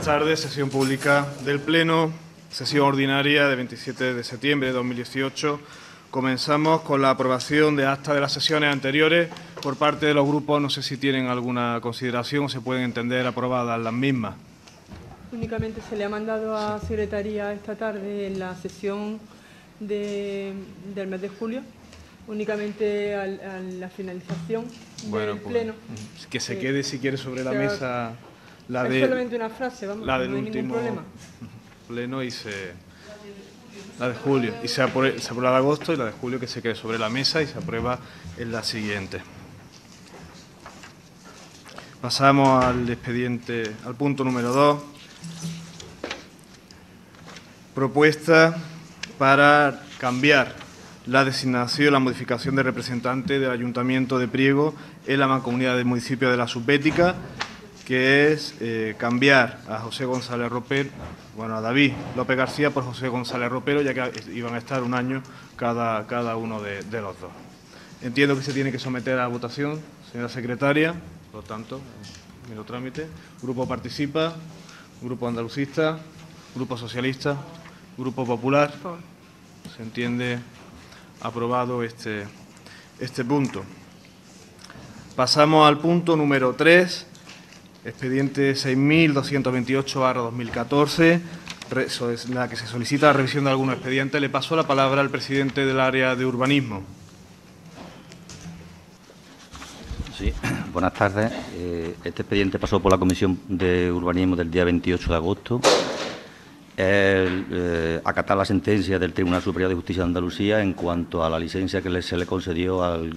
Buenas tardes, sesión pública del Pleno, sesión ordinaria de 27 de septiembre de 2018. Comenzamos con la aprobación de acta de las sesiones anteriores por parte de los grupos. No sé si tienen alguna consideración o se pueden entender aprobadas las mismas. Únicamente se le ha mandado a Secretaría esta tarde en la sesión de- del mes de julio, únicamente al- a la finalización del pues, Pleno. que se Sí. quede si quiere sobre la O sea, mesa la es de solamente una frase, vamos, la no del hay último problema. pleno y se la de julio y se aprueba, se aprueba de agosto y la de julio que se quede sobre la mesa y se aprueba en la siguiente. Pasamos al expediente, al punto número 2. Propuesta para cambiar la designación, la modificación de representante del Ayuntamiento de Priego en la mancomunidad del municipio de la Subbética, que es eh, cambiar a José González Ropero, bueno, a David López García por José González Ropero, ya que iban a estar un año cada, cada uno de, de los dos. Entiendo que se tiene que someter a votación, señora secretaria, por lo tanto, miro trámite. Grupo participa, Grupo andalucista, Grupo socialista, Grupo popular. Se entiende aprobado este, este punto. Pasamos al punto número 3, expediente 6.228-2014, re- so- es la que se solicita la revisión de algunos expedientes. Le paso la palabra al presidente del área de urbanismo. Sí, buenas tardes. Eh, Este expediente pasó por la Comisión de Urbanismo del día 28 de agosto. El, eh, acatar la sentencia del Tribunal Superior de Justicia de Andalucía en cuanto a la licencia que se le concedió al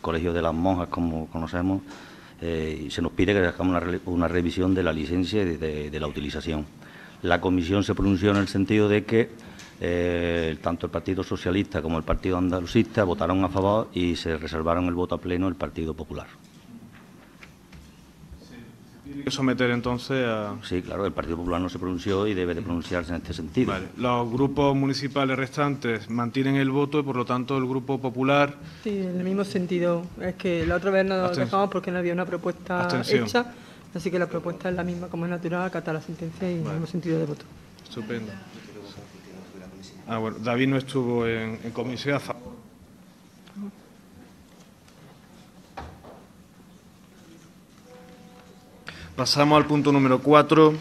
Colegio de las Monjas, como conocemos, eh, se nos pide que hagamos una, una revisión de la licencia y de la utilización. La comisión se pronunció en el sentido de que eh, tanto el Partido Socialista como el Partido Andalucista votaron a favor y se reservaron el voto a pleno el Partido Popular. Tiene que someter entonces a... Sí, claro, el Partido Popular no se pronunció y debe de pronunciarse en este sentido. Vale. Los grupos municipales restantes mantienen el voto y, por lo tanto, el Grupo Popular Sí, en el mismo sentido. Es que la otra vez nos Abstención. dejamos porque no había una propuesta Abstención. hecha, así que la propuesta es la misma, como es natural, acatar la sentencia y en el mismo sentido de voto. Estupendo. Ah, bueno, David no estuvo en, en comisión a favor. Pasamos al punto número 4.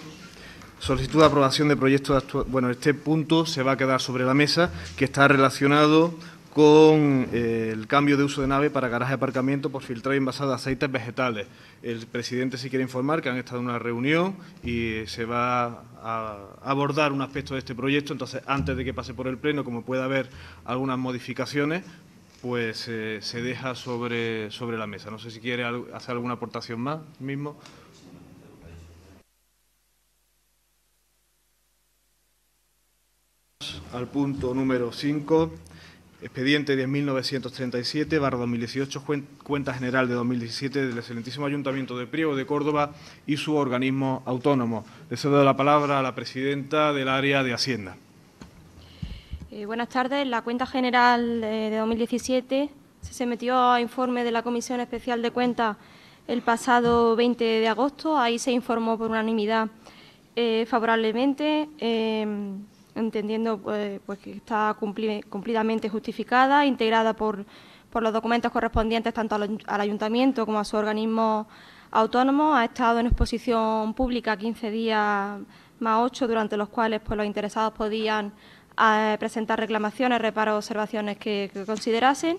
Solicitud de aprobación de proyectos de actua- Bueno, este punto se va a quedar sobre la mesa, que está relacionado con eh, el cambio de uso de nave para garaje de aparcamiento por filtrado y envasado de aceites vegetales. El presidente sí quiere informar que han estado en una reunión y se va a abordar un aspecto de este proyecto. Entonces, antes de que pase por el Pleno, como puede haber algunas modificaciones, pues eh, se deja sobre, sobre la mesa. No sé si quiere hacer alguna aportación más mismo. Al punto número 5, expediente 10.937, barra 2018, cuen- cuenta general de 2017 del excelentísimo Ayuntamiento de Priego de Córdoba y su organismo autónomo. Le cedo la palabra a la presidenta del área de Hacienda. Eh, buenas tardes. La cuenta general eh, de 2017 se sometió a informe de la Comisión Especial de Cuentas el pasado 20 de agosto. Ahí se informó por unanimidad eh, favorablemente, entendiendo pues, pues, que está cumpli- cumplidamente justificada, integrada por, por los documentos correspondientes tanto al, ay- al Ayuntamiento como a su organismo autónomo. Ha estado en exposición pública 15 días más 8, durante los cuales pues, los interesados podían eh, presentar reclamaciones, reparos, observaciones que, que considerasen.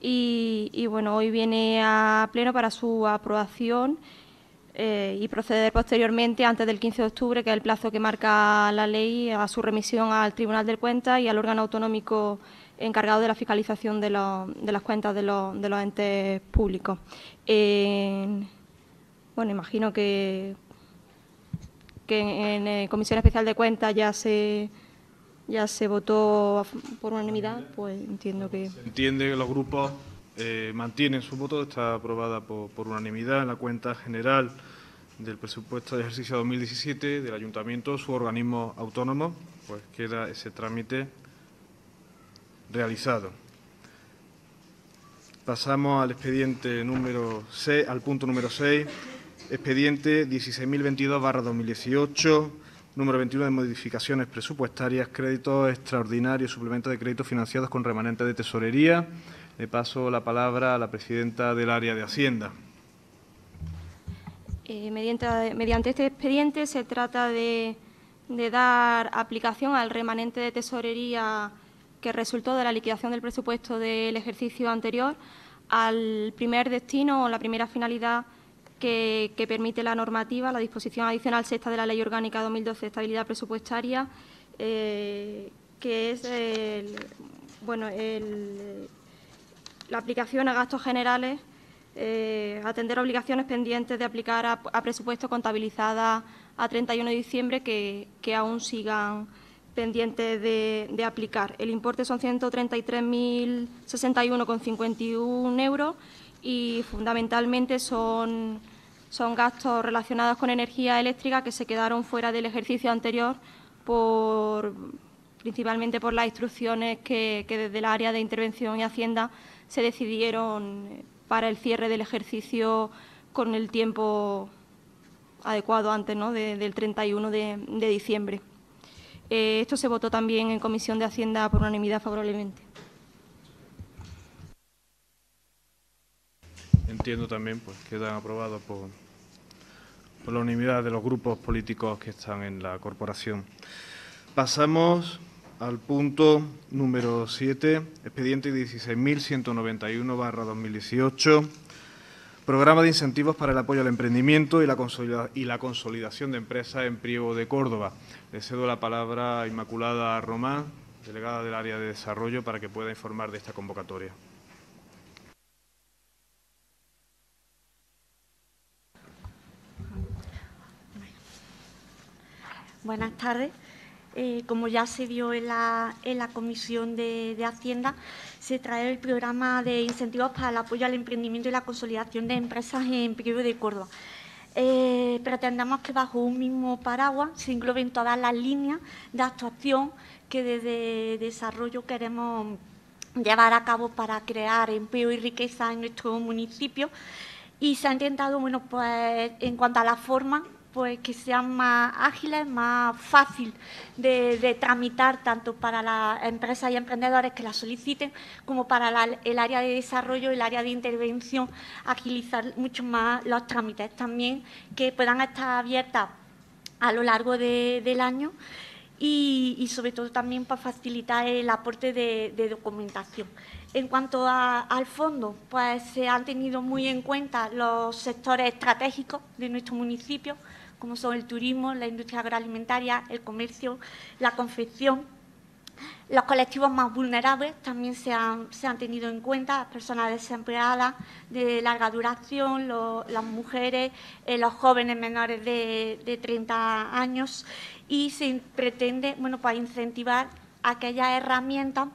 Y, y, bueno, hoy viene a pleno para su aprobación eh, y proceder posteriormente, antes del 15 de octubre, que es el plazo que marca la ley, a su remisión al Tribunal de Cuentas y al órgano autonómico encargado de la fiscalización de, los- de las cuentas de los, de los entes públicos. Eh, bueno, imagino que, que en, eh, Comisión Especial de Cuentas ya se ya se votó por unanimidad, pues entiendo que Se entiende que los grupos eh, mantienen su voto, está aprobada por, por unanimidad en la cuenta general del presupuesto de ejercicio 2017 del Ayuntamiento, su organismo autónomo, pues queda ese trámite realizado. Pasamos al expediente número 6, al punto número 6, expediente 16.022-2018, número 21 de modificaciones presupuestarias, créditos extraordinarios, suplementos de créditos financiados con remanente de tesorería. Le paso la palabra a la presidenta del área de Hacienda. Eh, mediante, mediante, este expediente se trata de, de dar aplicación al remanente de tesorería que resultó de la liquidación del presupuesto del ejercicio anterior al primer destino o la primera finalidad que, permite la normativa, la disposición adicional sexta de la Ley Orgánica 2012 de Estabilidad Presupuestaria, eh, que es bueno, la aplicación a gastos generales, eh, atender obligaciones pendientes de aplicar a, presupuesto contabilizada a 31 de diciembre que, aún sigan pendientes de, aplicar. El importe son 133.061,51 euros y fundamentalmente son, son gastos relacionados con energía eléctrica que se quedaron fuera del ejercicio anterior por principalmente por las instrucciones que, desde el área de intervención y Hacienda se decidieron para el cierre del ejercicio con el tiempo adecuado antes ¿no? del 31 de diciembre. Eh, esto se votó también en Comisión de Hacienda por unanimidad favorablemente. Entiendo también pues quedan aprobados por, por la unanimidad de los grupos políticos que están en la corporación. Pasamos al punto número 7, expediente 16.191-2018 Programa de incentivos para el apoyo al emprendimiento y la, consolidación de empresas en Priego de Córdoba. Le cedo la palabra a Inmaculada Román, delegada del área de desarrollo, para que pueda informar de esta convocatoria. Buenas tardes. Eh, como ya se dio en la, Comisión de, Hacienda, se trae el programa de incentivos para el apoyo al emprendimiento y la consolidación de empresas en periodo de Córdoba. Eh, pretendemos que bajo un mismo paraguas se engloben todas las líneas de actuación que desde desarrollo queremos llevar a cabo para crear empleo y riqueza en nuestro municipio y se ha intentado, bueno, pues en cuanto a la forma, pues que sean más ágiles, más fácil de, tramitar tanto para las empresas y emprendedores que las soliciten como para el área de desarrollo el área de intervención, agilizar mucho más los trámites. También que puedan estar abiertas a lo largo del año y, sobre todo también para facilitar el aporte de, documentación. En cuanto al fondo, pues se han tenido muy en cuenta los sectores estratégicos de nuestro municipio, como son el turismo, la industria agroalimentaria, el comercio, la confección. Los colectivos más vulnerables también se han, tenido en cuenta, las personas desempleadas de larga duración, las mujeres, eh, los jóvenes menores de, 30 años y se pretende bueno, pues incentivar aquellas herramientas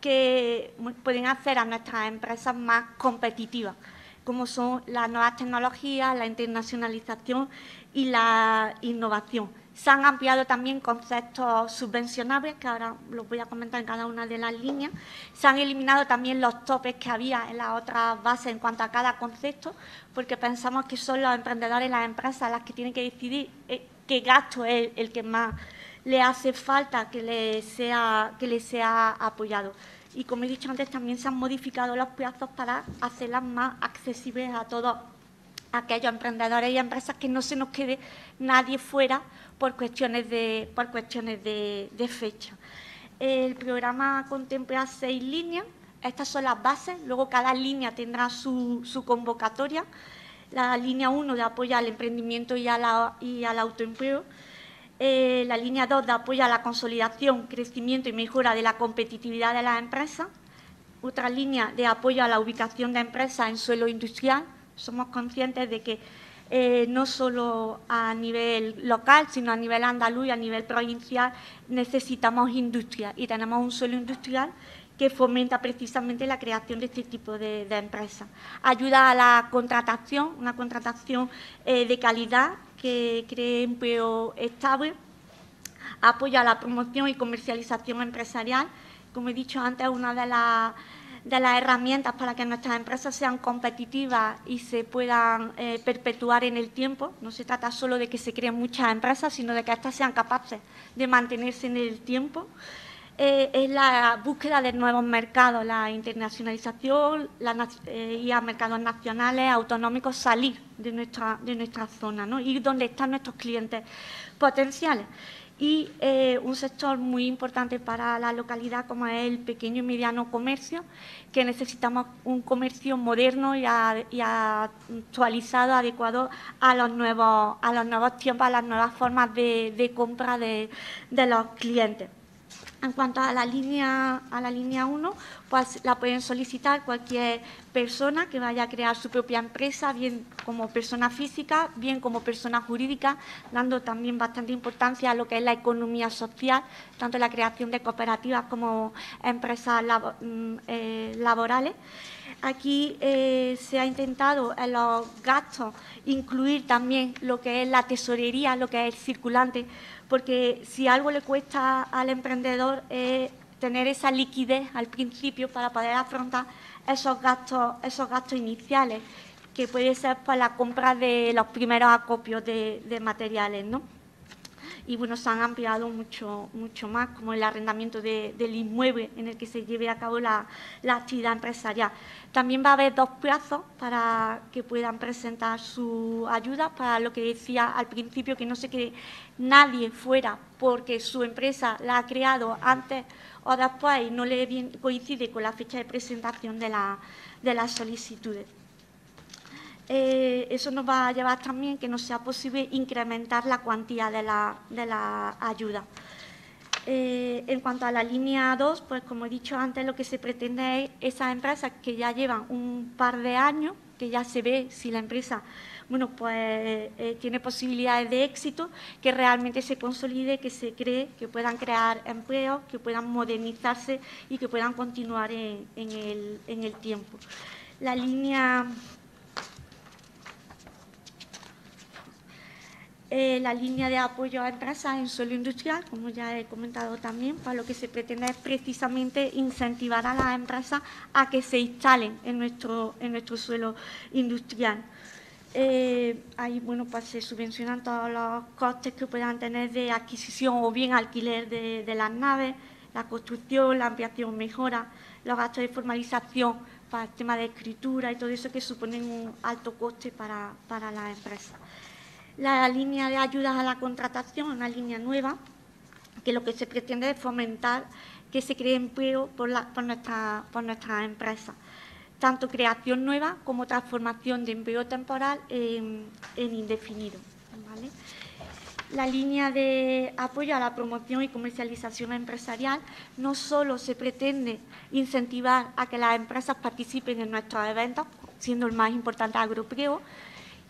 que pueden hacer a nuestras empresas más competitivas, como son las nuevas tecnologías, la internacionalización y la innovación. Se han ampliado también conceptos subvencionables, que ahora los voy a comentar en cada una de las líneas. Se han eliminado también los topes que había en las otras bases en cuanto a cada concepto, porque pensamos que son los emprendedores y las empresas las que tienen que decidir eh, qué gasto es el que más le hace falta que le sea, que le sea apoyado. Y como he dicho antes, también se han modificado los plazos para hacerlas más accesibles a todos aquellos emprendedores y empresas que no se nos quede nadie fuera por cuestiones de, por cuestiones de, fecha. El programa contempla seis líneas, estas son las bases, luego cada línea tendrá su, convocatoria. La línea 1 de apoyo al emprendimiento y, al autoempleo, eh, la línea 2 de apoyo a la consolidación, crecimiento y mejora de la competitividad de las empresas, otra línea de apoyo a la ubicación de empresas en suelo industrial, somos conscientes de que eh, no solo a nivel local, sino a nivel andaluz y a nivel provincial necesitamos industria y tenemos un suelo industrial que fomenta precisamente la creación de este tipo de, empresas. Ayuda a la contratación, una contratación eh, de calidad que cree empleo estable, apoya la promoción y comercialización empresarial. Como he dicho antes, una de las de las herramientas para que nuestras empresas sean competitivas y se puedan eh, perpetuar en el tiempo. No se trata solo de que se creen muchas empresas, sino de que éstas sean capaces de mantenerse en el tiempo. Eh, es la búsqueda de nuevos mercados, la internacionalización eh, y a mercados nacionales, autonómicos, salir de nuestra, de nuestra zona, ¿no? ir donde están nuestros clientes potenciales y eh, un sector muy importante para la localidad como es el pequeño y mediano comercio, que necesitamos un comercio moderno y, actualizado, adecuado a los nuevos, a los nuevos tiempos, a las nuevas formas de, compra de los clientes. En cuanto a la línea a la línea 1, pues la pueden solicitar cualquier persona que vaya a crear su propia empresa, bien como persona física, bien como persona jurídica, dando también bastante importancia a lo que es la economía social, tanto la creación de cooperativas como empresas mm, eh, laborales. Aquí eh, se ha intentado en los gastos incluir también lo que es la tesorería, lo que es el circulante, porque si algo le cuesta al emprendedor es tener esa liquidez al principio para poder afrontar esos gastos, esos gastos iniciales, que puede ser para la compra de los primeros acopios de, de materiales, ¿no? Y bueno, se han ampliado mucho, mucho más, como el arrendamiento del inmueble en el que se lleve a cabo la, actividad empresarial. También va a haber dos plazos para que puedan presentar su ayuda, para lo que decía al principio, que no se quede nadie fuera porque su empresa la ha creado antes o después y no le coincide con la fecha de presentación de, de las solicitudes. Eh, eso nos va a llevar también que no sea posible incrementar la cuantía de la, ayuda. Eh, en cuanto a la línea 2, pues como he dicho antes, lo que se pretende es esas empresas que ya llevan un par de años, que ya se ve si la empresa bueno, pues, eh, tiene posibilidades de éxito, que realmente se consolide, que se cree, que puedan crear empleos, que puedan modernizarse y que puedan continuar en, el, en el tiempo. La línea Eh, la línea de apoyo a empresas en suelo industrial, como ya he comentado también, para lo que se pretende es precisamente incentivar a las empresas a que se instalen en nuestro, en nuestro suelo industrial. Eh, ahí bueno, pues se subvencionan todos los costes que puedan tener de adquisición o bien alquiler de, las naves, la construcción, la ampliación, mejora, los gastos de formalización para el tema de escritura y todo eso que suponen un alto coste para, para las empresas la línea de ayudas a la contratación, una línea nueva, que lo que se pretende es fomentar que se cree empleo por, por, nuestra, por nuestras empresas, tanto creación nueva como transformación de empleo temporal en, indefinido. La línea de apoyo a la promoción y comercialización empresarial no solo se pretende incentivar a que las empresas participen en nuestros eventos, siendo el más importante agropriego,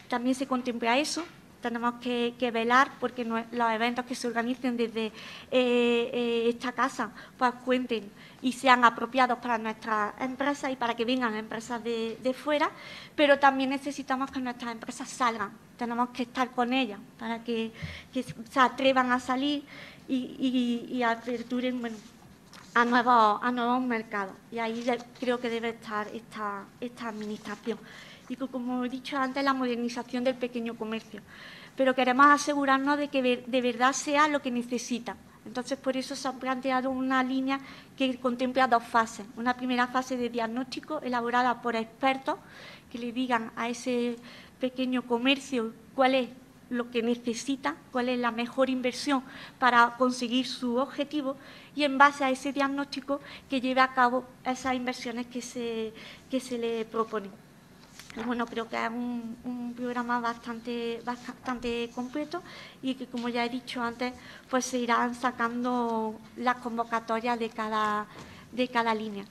también se contempla eso, tenemos que, velar porque los eventos que se organicen desde eh, eh, esta casa pues cuenten y sean apropiados para nuestras empresas y para que vengan empresas de, fuera, pero también necesitamos que nuestras empresas salgan, tenemos que estar con ellas para que, se atrevan a salir y, y, aperturen a, nuevos, a nuevos mercados. Y ahí creo que debe estar esta, esta administración y como he dicho antes, la modernización del pequeño comercio. Pero queremos asegurarnos de que de verdad sea lo que necesita. Entonces, por eso se ha planteado una línea que contempla dos fases. Una primera fase de diagnóstico elaborada por expertos que le digan a ese pequeño comercio cuál es lo que necesita, cuál es la mejor inversión para conseguir su objetivo y en base a ese diagnóstico que lleve a cabo esas inversiones que se, que se le proponen bueno, creo que es un, programa bastante, bastante completo y que, como ya he dicho antes, pues se irán sacando las convocatorias de cada, de cada línea.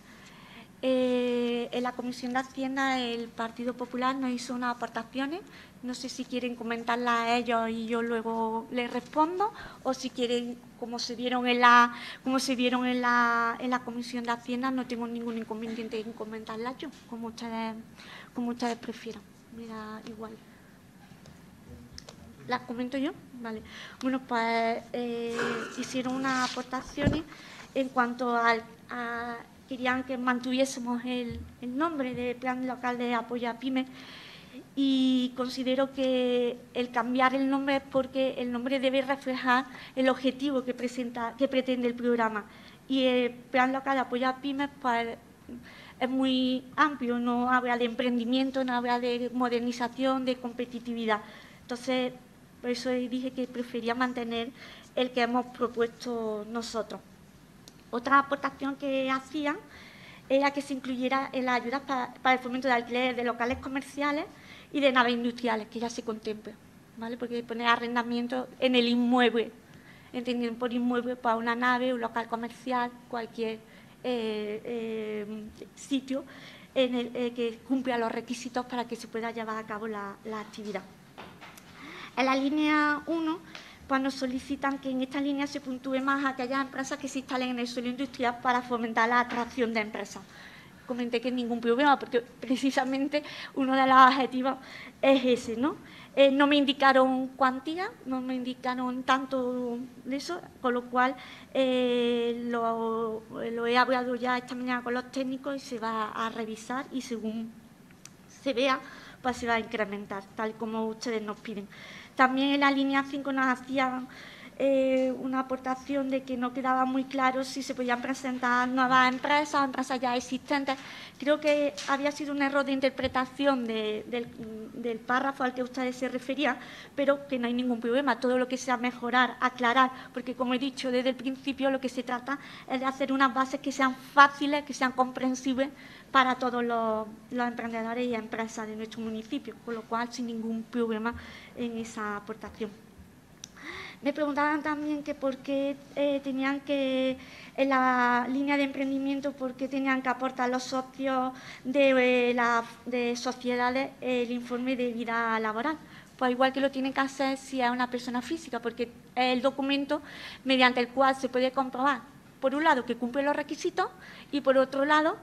Eh, en la Comisión de Hacienda el Partido Popular nos hizo unas aportaciones. No sé si quieren comentarlas a ellos y yo luego les respondo, o si quieren, como se vieron en la, como se vieron en la, en la Comisión de Hacienda, no tengo ningún inconveniente en comentarlas yo, como ustedes como ustedes prefieran. Mira, igual. ¿Las comento yo? Vale. Bueno, pues eh, hicieron unas aportaciones en cuanto al, a querían que mantuviésemos el, nombre de Plan Local de Apoyo a Pymes y considero que el cambiar el nombre es porque el nombre debe reflejar el objetivo que, presenta, que pretende el programa. Y el Plan Local de Apoyo a Pymes pues, es muy amplio, no habla de emprendimiento, no habla de modernización, de competitividad. Entonces, por eso dije que prefería mantener el que hemos propuesto nosotros. Otra aportación que hacían era que se incluyera en las ayudas para, el fomento de alquiler de locales comerciales y de naves industriales, que ya se contempla, ¿vale? Porque poner arrendamiento en el inmueble, entendiendo por inmueble para una nave, un local comercial, cualquier eh, eh, sitio en el, eh, que cumpla los requisitos para que se pueda llevar a cabo la, actividad. En la línea 1 pues nos solicitan que en esta línea se puntúe más a aquellas empresas que se instalen en el suelo industrial para fomentar la atracción de empresas. Comenté que ningún problema, porque precisamente uno de los objetivos es ese, ¿no? Eh, no me indicaron cuantía, no me indicaron tanto de eso, con lo cual eh, lo, lo, he hablado ya esta mañana con los técnicos y se va a revisar y según se vea, pues se va a incrementar, tal como ustedes nos piden. También en la línea 5 nos hacían eh, una aportación de que no quedaba muy claro si se podían presentar nuevas empresas, empresas ya existentes. Creo que había sido un error de interpretación del, párrafo al que ustedes se referían, pero que no hay ningún problema. Todo lo que sea mejorar, aclarar, porque como he dicho desde el principio, lo que se trata es de hacer unas bases que sean fáciles, que sean comprensibles para todos los, emprendedores y empresas de nuestro municipio, con lo cual sin ningún problema en esa aportación. Me preguntaban también que por qué eh, tenían que, en la línea de emprendimiento, por qué tenían que aportar los socios de, eh, de sociedades el informe de vida laboral. Pues igual que lo tienen que hacer si es una persona física, porque es el documento mediante el cual se puede comprobar, por un lado, que cumple los requisitos y por otro lado,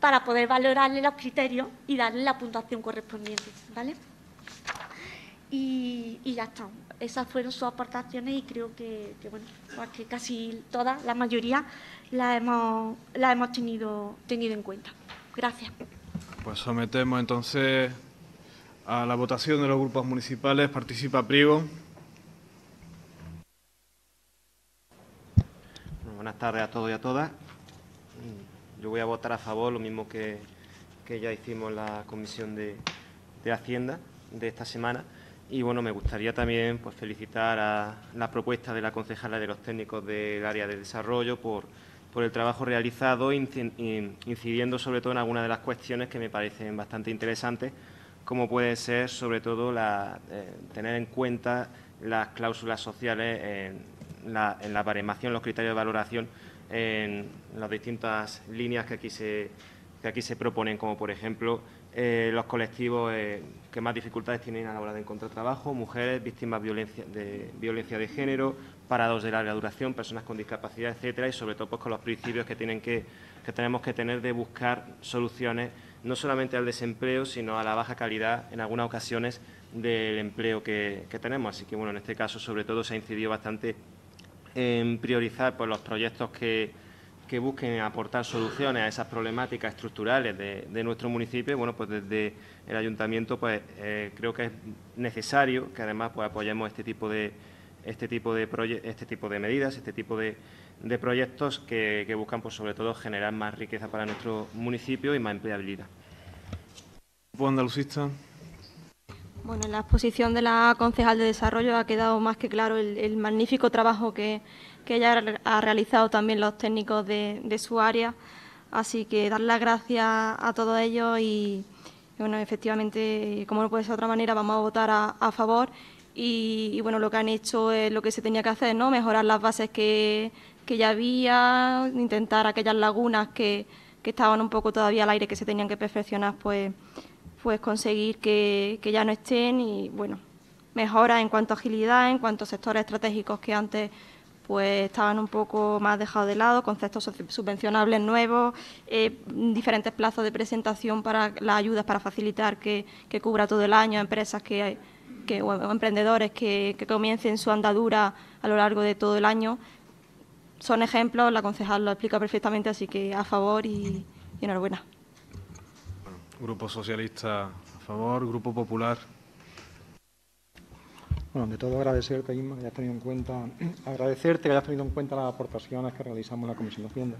para poder valorarle los criterios y darle la puntuación correspondiente. ¿vale? Y, ya está. Esas fueron sus aportaciones y creo que, bueno, pues que casi todas, la mayoría, las hemos, la hemos tenido, tenido en cuenta. Gracias. Pues sometemos entonces a la votación de los grupos municipales. Participa Priego. buenas tardes a todos y a todas. Yo voy a votar a favor, lo mismo que, ya hicimos en la Comisión de, Hacienda de esta semana. Y bueno, me gustaría también pues, felicitar a la propuesta de la concejala de los técnicos del área de desarrollo por, el trabajo realizado, incidiendo sobre todo en algunas de las cuestiones que me parecen bastante interesantes, como puede ser sobre todo la, eh, tener en cuenta las cláusulas sociales en la, en la baremación, los criterios de valoración en las distintas líneas que aquí se, que aquí se proponen, como por ejemplo eh, los colectivos eh, que más dificultades tienen a la hora de encontrar trabajo, mujeres, víctimas de violencia de género, parados de larga duración, personas con discapacidad, etcétera, y sobre todo pues, con los principios que, tienen que, que tenemos que tener de buscar soluciones no solamente al desempleo, sino a la baja calidad, en algunas ocasiones, del empleo que, que tenemos. Así que, bueno, en este caso, sobre todo, se ha incidido bastante en priorizar pues, los proyectos que, busquen aportar soluciones a esas problemáticas estructurales de, nuestro municipio. Bueno, pues desde el ayuntamiento pues eh, creo que es necesario que además pues apoyemos este tipo de este tipo de este tipo de medidas, este tipo de, proyectos que, buscan pues sobre todo generar más riqueza para nuestro municipio y más empleabilidad. andalucista. Bueno, en la exposición de la concejal de Desarrollo ha quedado más que claro el, magnífico trabajo que, ella ha realizado también los técnicos de, su área. Así que dar las gracias a todos ellos y, bueno, efectivamente, como no puede ser de otra manera, vamos a votar a, favor. Y, bueno, lo que han hecho es lo que se tenía que hacer, ¿no? Mejorar las bases que, ya había, intentar aquellas lagunas que, que estaban un poco todavía al aire, que se tenían que perfeccionar, pues pues conseguir que, ya no estén y bueno, mejora en cuanto a agilidad, en cuanto a sectores estratégicos que antes pues estaban un poco más dejados de lado, conceptos subvencionables nuevos, eh, diferentes plazos de presentación para las ayudas para facilitar que, cubra todo el año, empresas que, o emprendedores que, que comiencen su andadura a lo largo de todo el año son ejemplos, la concejal lo explica perfectamente, así que a favor y, enhorabuena. Grupo Socialista a favor, Grupo Popular. Bueno, de todo agradecerte, Isma, que hayas tenido en cuenta, agradecerte que hayas tenido en cuenta las aportaciones que realizamos en la Comisión de Hacienda,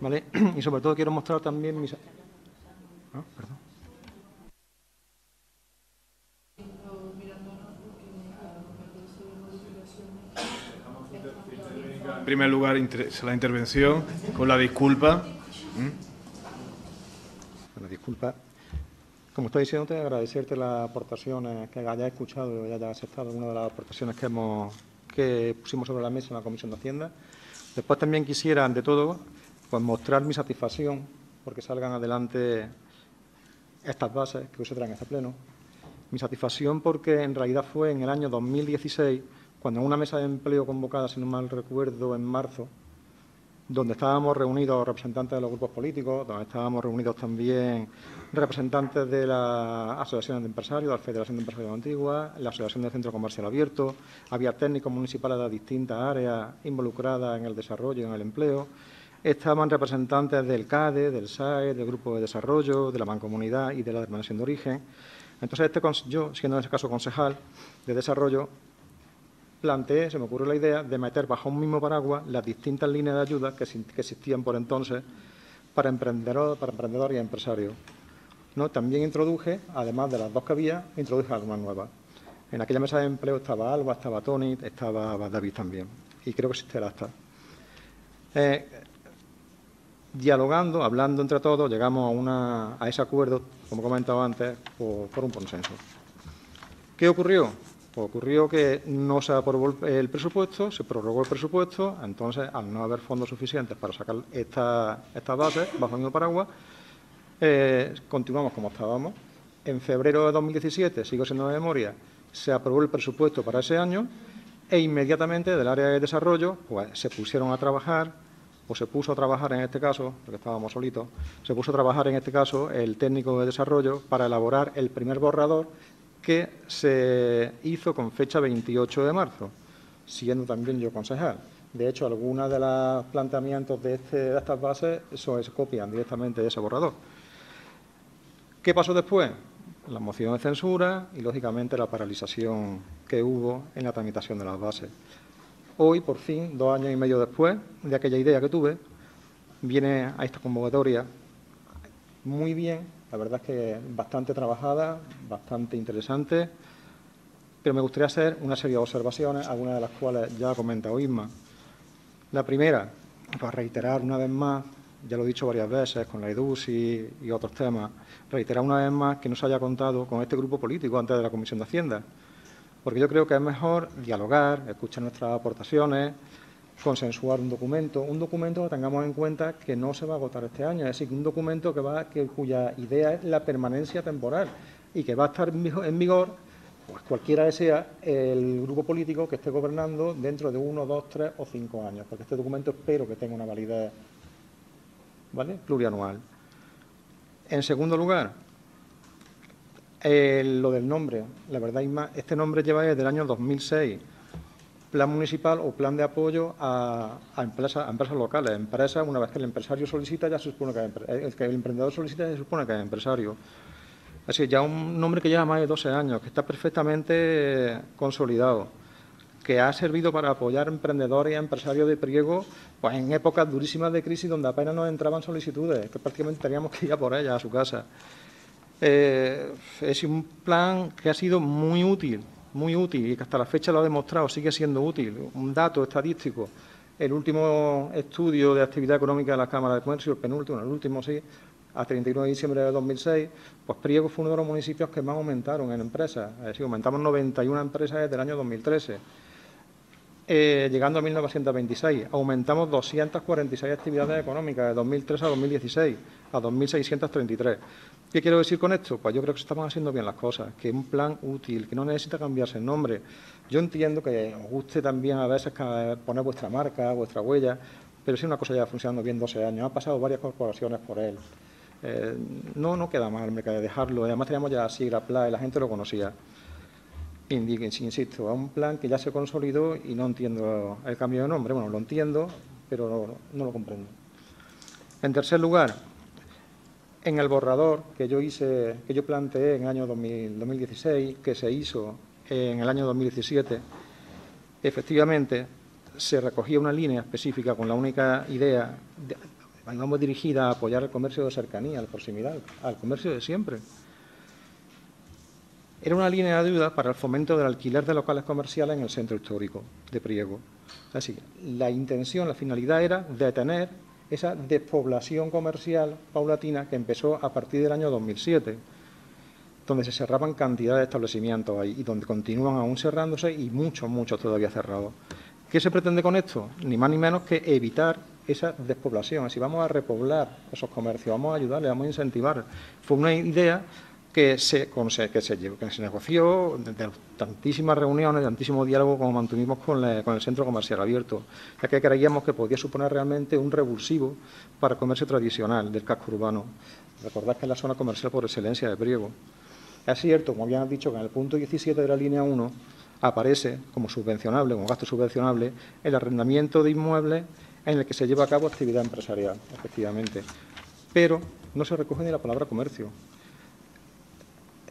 ¿vale? Y sobre todo quiero mostrar también mis... ¿Ah? Perdón. En primer lugar, la intervención con la disculpa. Con la disculpa. Como estoy diciendo, te agradecerte las aportaciones que hayas escuchado y hayas aceptado una de las aportaciones que hemos que pusimos sobre la mesa en la Comisión de Hacienda. Después también quisiera, ante todo, pues mostrar mi satisfacción porque salgan adelante estas bases que hoy se traen a este pleno. Mi satisfacción porque en realidad fue en el año 2016 cuando en una mesa de empleo convocada, si no mal recuerdo, en marzo, donde estábamos reunidos representantes de los grupos políticos, donde estábamos reunidos también representantes de las asociaciones de empresarios, de la Federación de Empresarios Antigua, la Asociación de Centro Comercial Abierto, había técnicos municipales de distintas áreas involucradas en el desarrollo y en el empleo, estaban representantes del CADE, del SAE, del Grupo de Desarrollo, de la Mancomunidad y de la Denominación de Origen. Entonces, este, yo, siendo en este caso concejal de Desarrollo, planteé, se me ocurrió la idea de meter bajo un mismo paraguas las distintas líneas de ayuda que, existían por entonces para emprendedores, para emprendedores y empresarios. También introduje, además de las dos que había, introduje algunas nuevas. En aquella mesa de empleo estaba Alba, estaba Tony, estaba David también. Y creo que existe el acta. Eh, dialogando, hablando entre todos, llegamos a ese acuerdo, como comentaba antes, por un consenso. ¿Qué ocurrió? Pues ocurrió que no se aprobó el presupuesto, se prorrogó el presupuesto, entonces, al no haber fondos suficientes para sacar estas bases bajo el paraguas, eh, continuamos como estábamos. En febrero de 2017, sigo siendo de memoria, se aprobó el presupuesto para ese año e inmediatamente del área de desarrollo pues, se pusieron a trabajar, o se puso a trabajar en este caso, porque estábamos solitos, se puso a trabajar en este caso el técnico de desarrollo para elaborar el primer borrador que se hizo con fecha 28 de marzo, siendo también yo concejal. De hecho, algunos de los planteamientos de, este, de estas bases se copian directamente de ese borrador. ¿Qué pasó después? La moción de censura y, lógicamente, la paralización que hubo en la tramitación de las bases. Hoy, por fin, dos años y medio después de aquella idea que tuve, viene a esta convocatoria muy bien la verdad es que bastante trabajada, bastante interesante, pero me gustaría hacer una serie de observaciones, algunas de las cuales ya ha comentado Isma. La primera, para reiterar una vez más, ya lo he dicho varias veces con la EDUSI y otros temas, reiterar una vez más que no se haya contado con este grupo político antes de la Comisión de Hacienda, porque yo creo que es mejor dialogar, escuchar nuestras aportaciones, consensuar un documento, un documento que tengamos en cuenta que no se va a agotar este año, es decir, un documento que va, que, cuya idea es la permanencia temporal y que va a estar en vigor, pues cualquiera que sea el grupo político que esté gobernando dentro de uno, dos, tres o cinco años, porque este documento espero que tenga una validez ¿vale? plurianual. En segundo lugar, lo del nombre. La verdad, este nombre lleva desde el año 2006 plan municipal o plan de apoyo a, empresas, empresas locales. Empresas, una vez que el empresario solicita, ya se supone que, el, que el emprendedor solicita, se supone que es empresario. Así ya un nombre que lleva más de 12 años, que está perfectamente consolidado, que ha servido para apoyar emprendedores y empresarios de priego pues en épocas durísimas de crisis donde apenas nos entraban solicitudes, que prácticamente teníamos que ir a por ellas a su casa. Eh, es un plan que ha sido muy útil muy útil y que hasta la fecha lo ha demostrado, sigue siendo útil. Un dato estadístico, el último estudio de actividad económica de la Cámara de Comercio, el penúltimo, el último sí, a 31 de diciembre de 2006, pues Priego fue uno de los municipios que más aumentaron en empresas, es decir, aumentamos 91 empresas desde el año 2013. Eh, llegando a 1926, aumentamos 246 actividades económicas de 2003 a 2016, a 2.633. ¿Qué quiero decir con esto? Pues yo creo que están haciendo bien las cosas, que es un plan útil, que no necesita cambiarse el nombre. Yo entiendo que os guste también a veces poner vuestra marca, vuestra huella, pero si una cosa ya funcionando bien 12 años, han pasado varias corporaciones por él. Eh, no, no queda mal, me queda dejarlo. Además teníamos ya la sigla PLA y la gente lo conocía. Insisto, es un plan que ya se consolidó y no entiendo el cambio de nombre. Bueno, lo entiendo, pero no, lo comprendo. En tercer lugar, en el borrador que yo hice, que yo planteé en el año 2016, que se hizo en el año 2017, efectivamente se recogía una línea específica con la única idea, vamos dirigida a apoyar el comercio de cercanía, la proximidad, al comercio de siempre. Era una línea de ayuda para el fomento del alquiler de locales comerciales en el centro histórico de Priego. Así, la intención, la finalidad era detener esa despoblación comercial paulatina que empezó a partir del año 2007, donde se cerraban cantidad de establecimientos ahí y donde continúan aún cerrándose y muchos, muchos todavía cerrados. ¿Qué se pretende con esto? Ni más ni menos que evitar esa despoblación. Así vamos a repoblar esos comercios, vamos a ayudarle, vamos a incentivar. Fue una idea que se, que se, que se negoció, de, tantísimas reuniones, de tantísimo diálogo como mantuvimos con, el centro comercial abierto, ya que creíamos que podía suponer realmente un revulsivo para el comercio tradicional del casco urbano. Recordad que es la zona comercial por excelencia de Priego. Es cierto, como habían dicho, que en el punto 17 de la línea 1 aparece como subvencionable, como gasto subvencionable, el arrendamiento de inmuebles en el que se lleva a cabo actividad empresarial, efectivamente. Pero no se recoge ni la palabra comercio.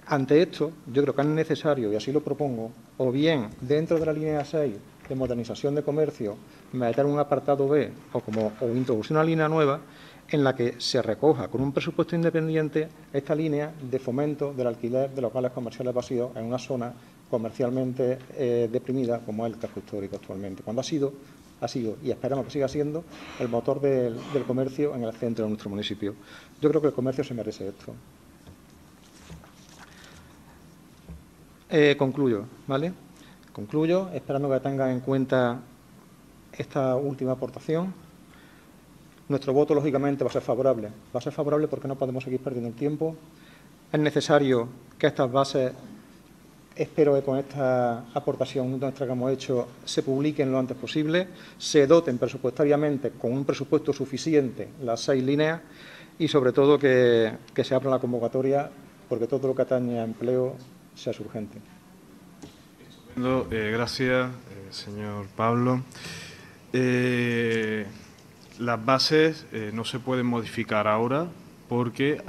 Ante esto, yo creo que es necesario, y así lo propongo, o bien dentro de la línea 6 de modernización de comercio, meter un apartado B o, como, o introducir una línea nueva en la que se recoja con un presupuesto independiente esta línea de fomento del alquiler de locales comerciales vacíos en una zona comercialmente eh, deprimida como es el casco histórico actualmente, cuando ha sido, ha sido y esperamos que siga siendo el motor del comercio en el centro de nuestro municipio. Yo creo que el comercio se merece esto. Eh, concluyo, ¿vale? Concluyo, esperando que tengan en cuenta esta última aportación. Nuestro voto, lógicamente, va a ser favorable. Va a ser favorable porque no podemos seguir perdiendo el tiempo. Es necesario que estas bases, espero que con esta aportación nuestra que hemos hecho, se publiquen lo antes posible, se doten presupuestariamente con un presupuesto suficiente las seis líneas y, sobre todo, que, que se abra la convocatoria porque todo lo que atañe a empleo sea urgente. Eh, gracias, eh, señor Pablo. Eh, las bases no se pueden modificar ahora porque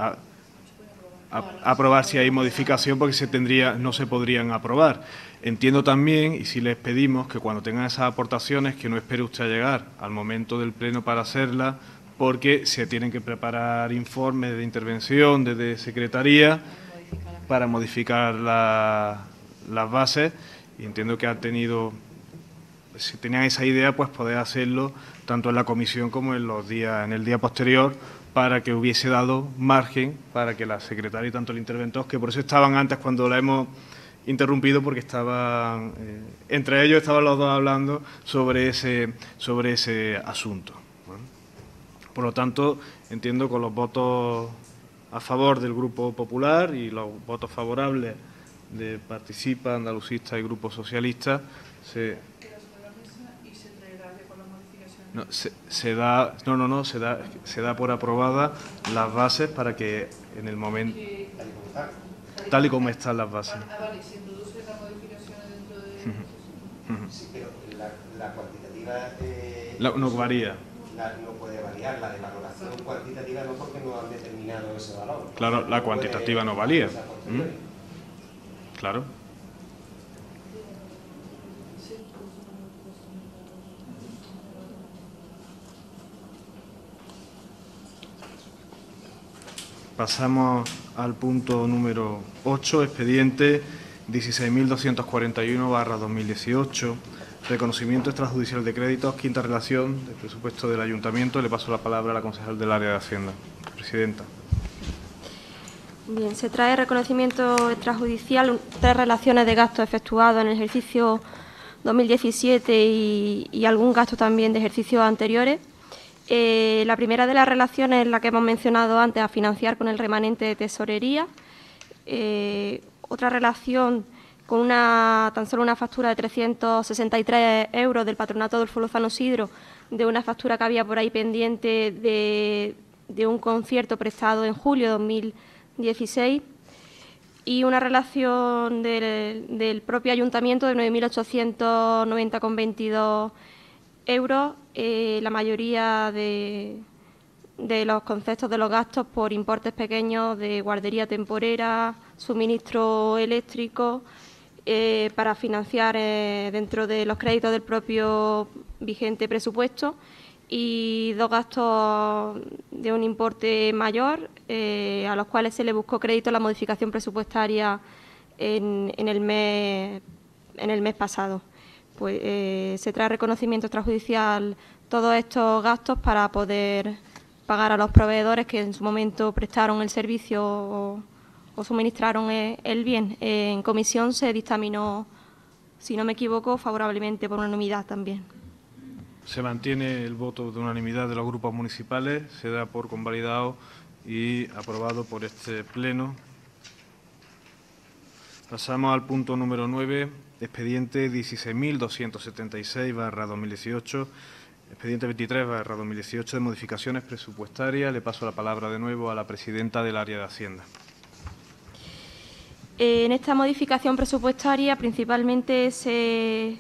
aprobar si hay modificación porque se tendría no se podrían aprobar. Entiendo también y si les pedimos que cuando tengan esas aportaciones que no espere usted a llegar al momento del pleno para hacerlas porque se tienen que preparar informes de intervención desde secretaría para modificar las bases y entiendo que ha tenido, si tenían esa idea, pues poder hacerlo tanto en la comisión como en los días, en el día posterior, para que hubiese dado margen para que la secretaria y tanto el interventor, que por eso estaban antes cuando la hemos interrumpido porque estaban, eh, entre ellos estaban los dos hablando sobre ese, sobre ese asunto. Por lo tanto, entiendo con los votos a favor del Grupo Popular y los votos favorables de Participa, Andalucista y Grupo Socialista se, no, se, da no no no se da se da por aprobada las bases para que en el momento tal y como están las bases. Ah, vale, se introduce la modificación dentro de. Sí, pero la, cuantitativa. Eh, no varía no puede variar, la de valoración cuantitativa no porque no han determinado ese valor. Claro, la cuantitativa no valía. ¿Mm? Claro. Pasamos al punto número 8, expediente 16.241-2018 Reconocimiento extrajudicial de créditos, quinta relación del presupuesto del Ayuntamiento. Le paso la palabra a la concejal del área de Hacienda. Presidenta. Bien, se trae reconocimiento extrajudicial, tres relaciones de gastos efectuados en el ejercicio 2017 y, algún gasto también de ejercicios anteriores. Eh, la primera de las relaciones es la que hemos mencionado antes, a financiar con el remanente de tesorería. Eh, otra relación con una, tan solo una factura de 363 euros del Patronato del Lozano Sidro, de una factura que había por ahí pendiente de, un concierto prestado en julio de 2016 y una relación del, propio ayuntamiento de 9.890,22 euros, eh, la mayoría de, los conceptos de los gastos por importes pequeños de guardería temporera, suministro eléctrico, eh, para financiar eh, dentro de los créditos del propio vigente presupuesto y dos gastos de un importe mayor a los cuales se le buscó crédito la modificación presupuestaria en, el, mes, pasado. Pues eh, se trae reconocimiento extrajudicial todos estos gastos para poder pagar a los proveedores que en su momento prestaron el servicio suministraron e, el, bien. en comisión se dictaminó, si no me equivoco, favorablemente por unanimidad también. Se mantiene el voto de unanimidad de los grupos municipales, se da por convalidado y aprobado por este Pleno. Pasamos al punto número 9, expediente 16.276-2018, expediente 23-2018 de modificaciones presupuestarias. Le paso la palabra de nuevo a la presidenta del área de Hacienda. En esta modificación presupuestaria principalmente se,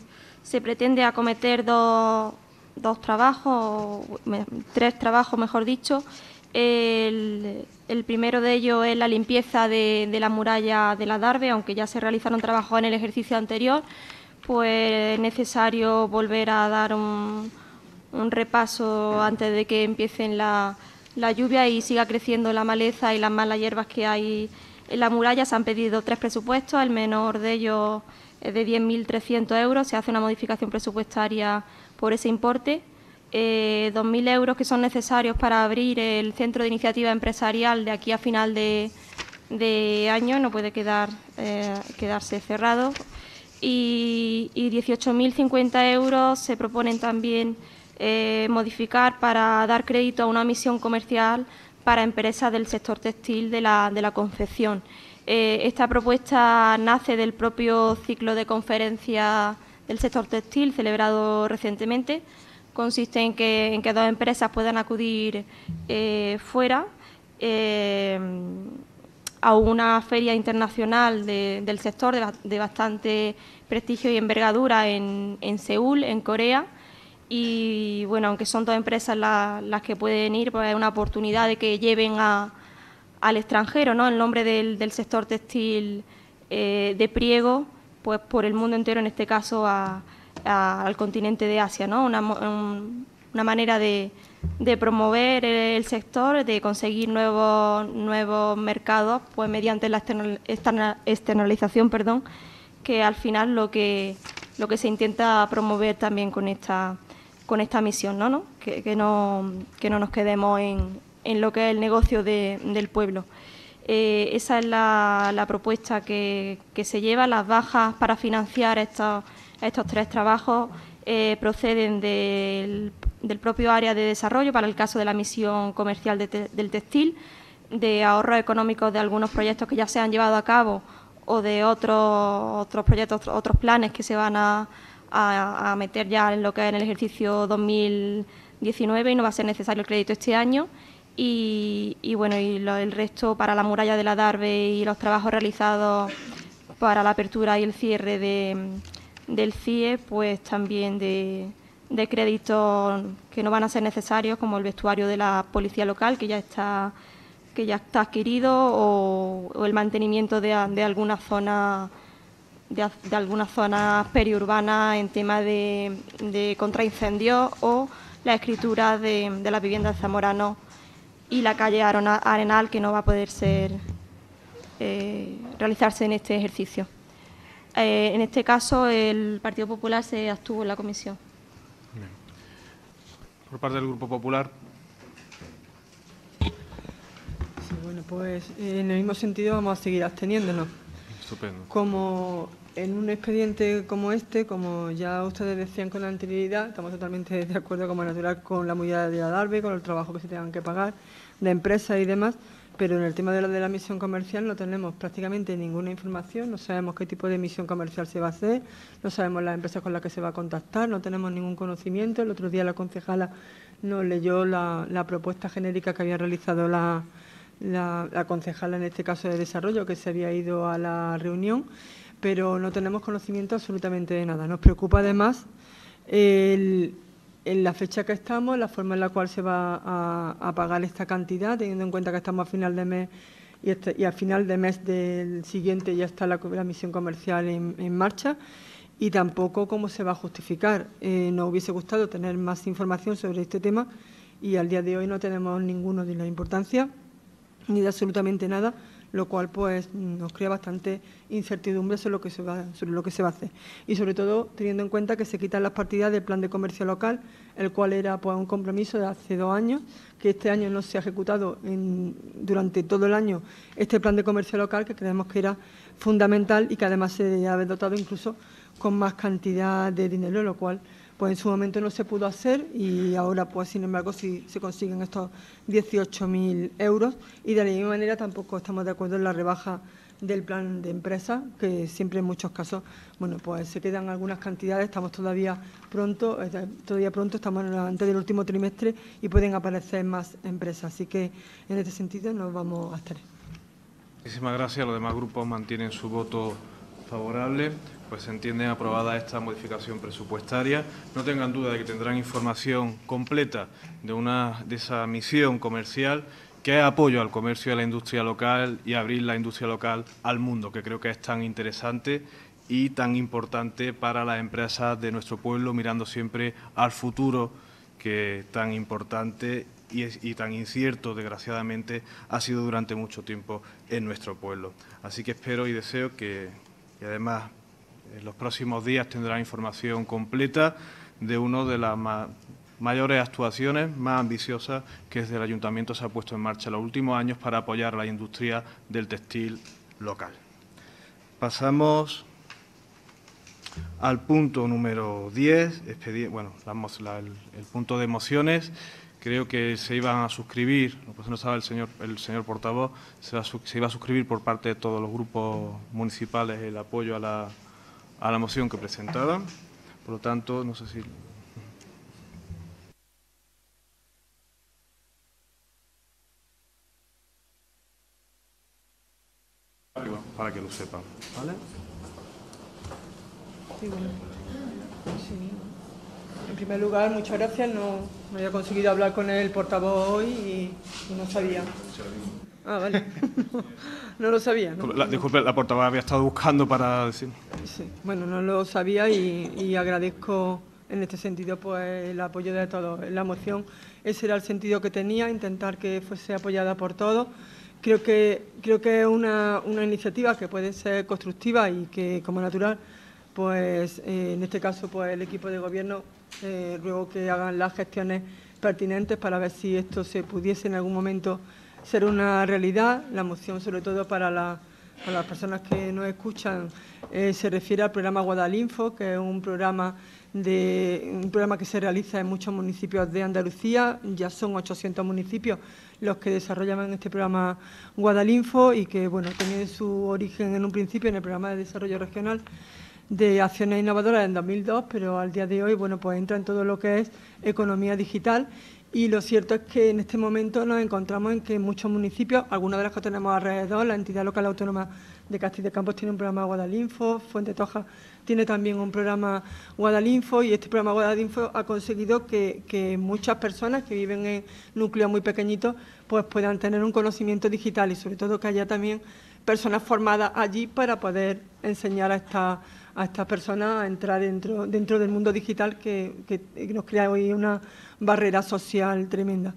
pretende acometer dos, dos trabajos, tres trabajos, mejor dicho, el, primero de ellos es la limpieza de, la muralla de la Darbe, aunque ya se realizaron trabajos en el ejercicio anterior, pues es necesario volver a dar un, repaso antes de que empiecen la, lluvia y siga creciendo la maleza y las malas hierbas que hay en la muralla. Se han pedido tres presupuestos, el menor de ellos es de 10.300 euros. Se hace una modificación presupuestaria por ese importe eh, 2.000 euros que son necesarios para abrir el centro de iniciativa empresarial de aquí a final de, año, no puede quedar, eh, quedarse cerrado. Y, 18.050 euros se proponen también eh, modificar para dar crédito a una misión comercial para empresas del sector textil de la, de la confección. Eh, esta propuesta nace del propio ciclo de conferencias del sector textil celebrado recientemente consiste en que, dos empresas puedan acudir eh, fuera eh, a una feria internacional del sector de, bastante prestigio y envergadura en, Seúl, en Corea. Y bueno, aunque son dos empresas las que pueden ir, pues es una oportunidad de que lleven al extranjero ¿no? el nombre del, sector textil eh, de Priego, pues por el mundo entero, en este caso a, al continente de Asia, ¿no? Una, una manera de, de, promover el sector, de conseguir nuevos, nuevos mercados, pues mediante la externalización, perdón, que al final lo que lo que se intenta promover también con esta con esta misión, ¿no? ¿no? Que, no que no nos quedemos en, en lo que es el negocio de, del pueblo. Eh, esa es la, la propuesta que, que, se lleva, las bajas para financiar estos estos tres trabajos eh, proceden del, propio área de desarrollo para el caso de la misión comercial del textil, de ahorros económicos de algunos proyectos que ya se han llevado a cabo o de otros, otros proyectos, otros planes que se van a, meter ya en lo que es en el ejercicio 2019 y no va a ser necesario el crédito este año. Y, bueno, y el resto para la muralla de la Darbe y los trabajos realizados para la apertura y el cierre de, del CIE, pues también de, créditos que no van a ser necesarios, como el vestuario de la policía local, que ya está que ya está adquirido, o, el mantenimiento de, de algunas zonas de, de algunas zonas periurbanas en tema de, de contraincendios o la escritura de, de la vivienda de Zamorano y la calle Arenal, que no va a poder ser eh, realizarse en este ejercicio. Eh, en este caso, el Partido Popular se abstuvo en la comisión. Por parte del Grupo Popular. bueno, pues en el mismo sentido vamos a seguir absteniéndonos. Como en un expediente como este, como ya ustedes decían con anterioridad, estamos totalmente de acuerdo como natural con la movilidad de la DARBE, con el trabajo que se tengan que pagar de empresas y demás, pero en el tema de la, de la misión comercial no tenemos prácticamente ninguna información, no sabemos qué tipo de misión comercial se va a hacer, no sabemos las empresas con las que se va a contactar, no tenemos ningún conocimiento. El otro día la concejala nos leyó la, propuesta genérica que había realizado la, la, concejala, en este caso de desarrollo, que se había ido a la reunión, pero no tenemos conocimiento absolutamente de nada. Nos preocupa además el, en la fecha que estamos, la forma en la cual se va a, pagar esta cantidad, teniendo en cuenta que estamos a final de mes y, este, a final de mes del siguiente ya está la, misión comercial en, marcha y tampoco cómo se va a justificar. Eh, nos hubiese gustado tener más información sobre este tema y al día de hoy no tenemos ninguno de la importancia ni de absolutamente nada lo cual pues nos crea bastante incertidumbre sobre lo que se va, sobre lo que se va a hacer. Y sobre todo teniendo en cuenta que se quitan las partidas del plan de comercio local, el cual era pues un compromiso de hace dos años, que este año no se ha ejecutado durante todo el año este plan de comercio local, que creemos que era fundamental y que además se ha dotado incluso con más cantidad de dinero, lo cual pues en su momento no se pudo hacer y ahora, pues sin embargo, sí se consiguen estos 18.000 euros y de la misma manera tampoco estamos de acuerdo en la rebaja del plan de empresa, que siempre en muchos casos, bueno, pues se quedan algunas cantidades, estamos todavía pronto, todavía pronto, estamos antes del último trimestre y pueden aparecer más empresas, así que en este sentido nos vamos a estar. Muchísimas gracias, los demás grupos mantienen su voto favorable pues se entiende aprobada esta modificación presupuestaria. No tengan duda de que tendrán información completa de, una, de esa misión comercial que es apoyo al comercio y a la industria local y abrir la industria local al mundo, que creo que es tan interesante y tan importante para las empresas de nuestro pueblo, mirando siempre al futuro que tan importante y, y, tan incierto, desgraciadamente, ha sido durante mucho tiempo en nuestro pueblo. Así que espero y deseo que, y además en los próximos días tendrá información completa de una de las mayores actuaciones más ambiciosas que desde el Ayuntamiento se ha puesto en marcha en los últimos años para apoyar a la industria del textil local. Pasamos al punto número 10, bueno, el, punto de mociones. Creo que se iban a suscribir, no sabe el señor, el señor portavoz, se iba a suscribir por parte de todos los grupos municipales el apoyo a la a la moción que presentaba. Por lo tanto, no sé si... Para que lo sepan. ¿Vale? Sí, bueno. En primer lugar, muchas gracias. No, no había conseguido hablar con el portavoz hoy y no sabía. Ah, vale. no lo sabía. ¿no? La, disculpe, la portavoz había estado buscando para decir. Sí, bueno, no lo sabía y, agradezco en este sentido pues el apoyo de todos. La moción, ese era el sentido que tenía, intentar que fuese apoyada por todos. Creo que, creo que es una, iniciativa que puede ser constructiva y que, como natural, pues eh, en este caso pues el equipo de gobierno eh, ruego que hagan las gestiones pertinentes para ver si esto se pudiese en algún momento ser una realidad. La moción, sobre todo para, las personas que nos escuchan, eh, se refiere al programa Guadalinfo, que es un programa, de, un programa que se realiza en muchos municipios de Andalucía. Ya son 800 municipios los que desarrollaban este programa Guadalinfo y que bueno, tiene su origen en un principio en el programa de desarrollo regional de acciones innovadoras en 2002, pero al día de hoy bueno, pues entra en todo lo que es economía digital y lo cierto es que en este momento nos encontramos en que muchos municipios, algunos de los que tenemos alrededor, la entidad local autónoma de Castilla de Campos tiene un programa Guadalinfo, Fuente Toja tiene también un programa Guadalinfo y este programa Guadalinfo ha conseguido que, muchas personas que viven en núcleos muy pequeñitos pues puedan tener un conocimiento digital y sobre todo que haya también personas formadas allí para poder enseñar a estas a estas personas a entrar dentro, dentro del mundo digital que, nos crea hoy una barrera social tremenda.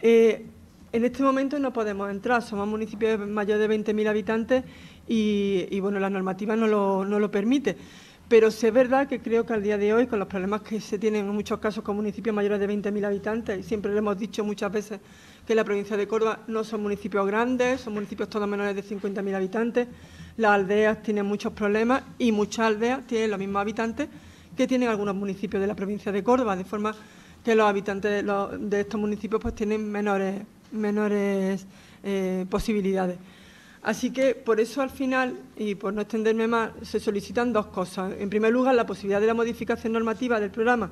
Eh, en este momento no podemos entrar, somos municipios de mayor de 20.000 habitantes y, bueno, la normativa no lo, no lo permite. Pero sí es verdad que creo que al día de hoy, con los problemas que se tienen en muchos casos con municipios mayores de 20.000 habitantes, y siempre lo hemos dicho muchas veces que la provincia de Córdoba no son municipios grandes, son municipios todos menores de 50.000 habitantes, las aldeas tienen muchos problemas y muchas aldeas tienen los mismos habitantes que tienen algunos municipios de la provincia de Córdoba, de forma que los habitantes de, estos municipios pues tienen menores, menores eh, posibilidades. Así que por eso al final, y por no extenderme más, se solicitan dos cosas. En primer lugar, la posibilidad de la modificación normativa del programa,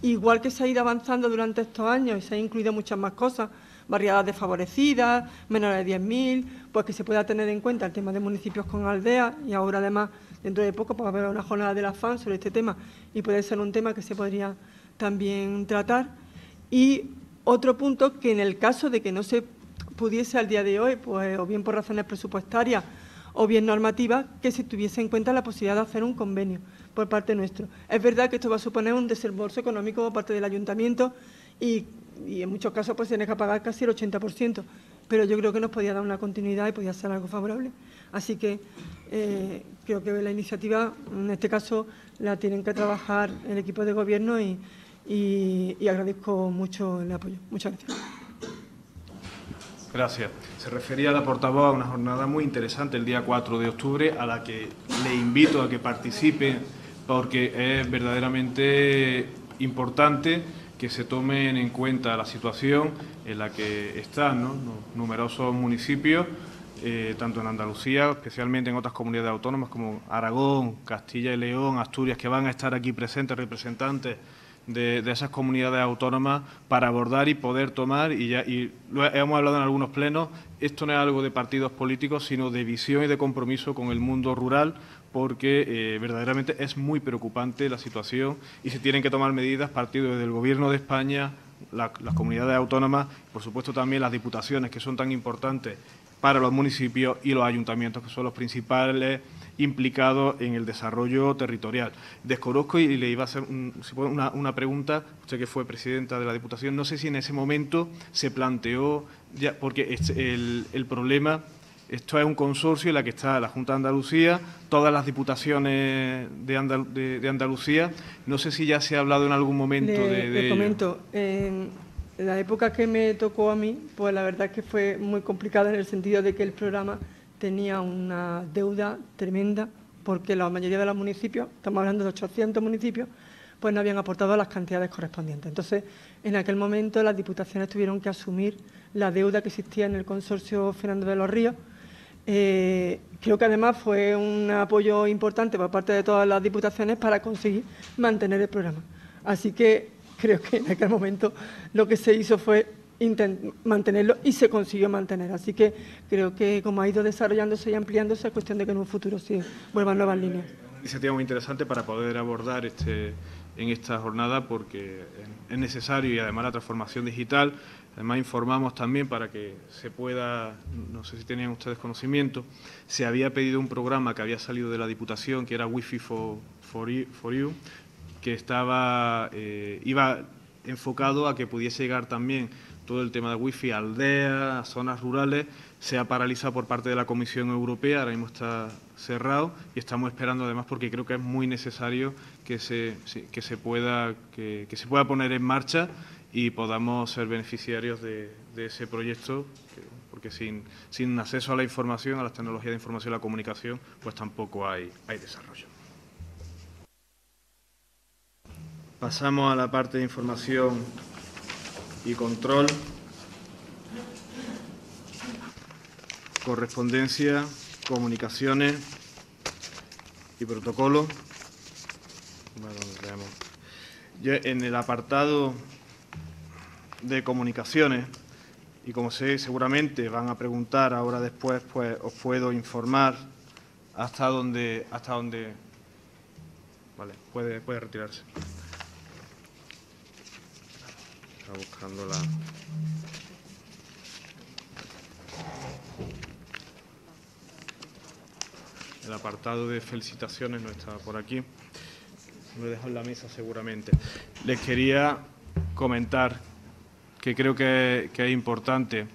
igual que se ha ido avanzando durante estos años y se han incluido muchas más cosas, barriadas desfavorecidas, menores de 10.000, pues que se pueda tener en cuenta el tema de municipios con aldeas y ahora además dentro de poco pues, va a haber una jornada de la FAN sobre este tema y puede ser un tema que se podría también tratar. Y otro punto que en el caso de que no se pudiese al día de hoy, pues o bien por razones presupuestarias o bien normativas, que se tuviese en cuenta la posibilidad de hacer un convenio por parte nuestro. Es verdad que esto va a suponer un desembolso económico por parte del ayuntamiento y, en muchos casos pues tiene que pagar casi el 80%, pero yo creo que nos podía dar una continuidad y podía ser algo favorable. Así que eh, creo que la iniciativa, en este caso, la tienen que trabajar el equipo de gobierno y, y agradezco mucho el apoyo. Muchas gracias. Gracias. Se refería la portavoz a una jornada muy interesante el día 4 de octubre, a la que le invito a que participe porque es verdaderamente importante que se tomen en cuenta la situación en la que están numerosos municipios, eh, tanto en Andalucía, especialmente en otras comunidades autónomas como Aragón, Castilla y León, Asturias, que van a estar aquí presentes representantes de, esas comunidades autónomas para abordar y poder tomar, y ya y lo hemos hablado en algunos plenos, esto no es algo de partidos políticos, sino de visión y de compromiso con el mundo rural, porque eh, verdaderamente es muy preocupante la situación y se tienen que tomar medidas partidos desde el Gobierno de España, las comunidades autónomas, por supuesto también las diputaciones, que son tan importantes para los municipios y los ayuntamientos, que son los principales implicado en el desarrollo territorial. Desconozco y le iba a hacer una, pregunta, usted que fue presidenta de la Diputación, no sé si en ese momento se planteó, ya, porque el, el problema esto es un consorcio en la que está la Junta de Andalucía, todas las diputaciones de, Andalucía. No sé si ya se ha hablado en algún momento de, de. comento. En la época que me tocó a mí, pues la verdad es que fue muy complicada en el sentido de que el programa tenía una deuda tremenda porque la mayoría de los municipios, estamos hablando de 800 municipios, pues no habían aportado las cantidades correspondientes. Entonces, en aquel momento las diputaciones tuvieron que asumir la deuda que existía en el consorcio Fernando de los Ríos. Eh, creo que además fue un apoyo importante por parte de todas las diputaciones para conseguir mantener el programa. Así que creo que en aquel momento lo que se hizo fue mantenerlo y se consiguió mantener. Así que creo que como ha ido desarrollándose y ampliándose, es cuestión de que en un futuro sí vuelvan nuevas líneas. Una iniciativa muy interesante para poder abordar este, en esta jornada porque es necesario y además la transformación digital. Además informamos también para que se pueda, no sé si tenían ustedes conocimiento, se había pedido un programa que había salido de la Diputación que era Wi-Fi for, for, you, que estaba, eh, iba enfocado a que pudiese llegar también todo el tema de wifi, aldeas, zonas rurales, se ha paralizado por parte de la Comisión Europea, ahora mismo está cerrado y estamos esperando además porque creo que es muy necesario que se, que se, pueda, que, se pueda poner en marcha y podamos ser beneficiarios de, ese proyecto, porque sin, sin acceso a la información, a las tecnologías de información y la comunicación, pues tampoco hay, hay desarrollo. Pasamos a la parte de información y control, correspondencia, comunicaciones y protocolo. en el apartado de comunicaciones, y como sé, seguramente van a preguntar ahora después, pues os puedo informar hasta dónde, hasta dónde, vale, puede, puede retirarse buscando la... El apartado de felicitaciones no estaba por aquí. Lo he dejado en la mesa seguramente. Les quería comentar que creo que, que es importante.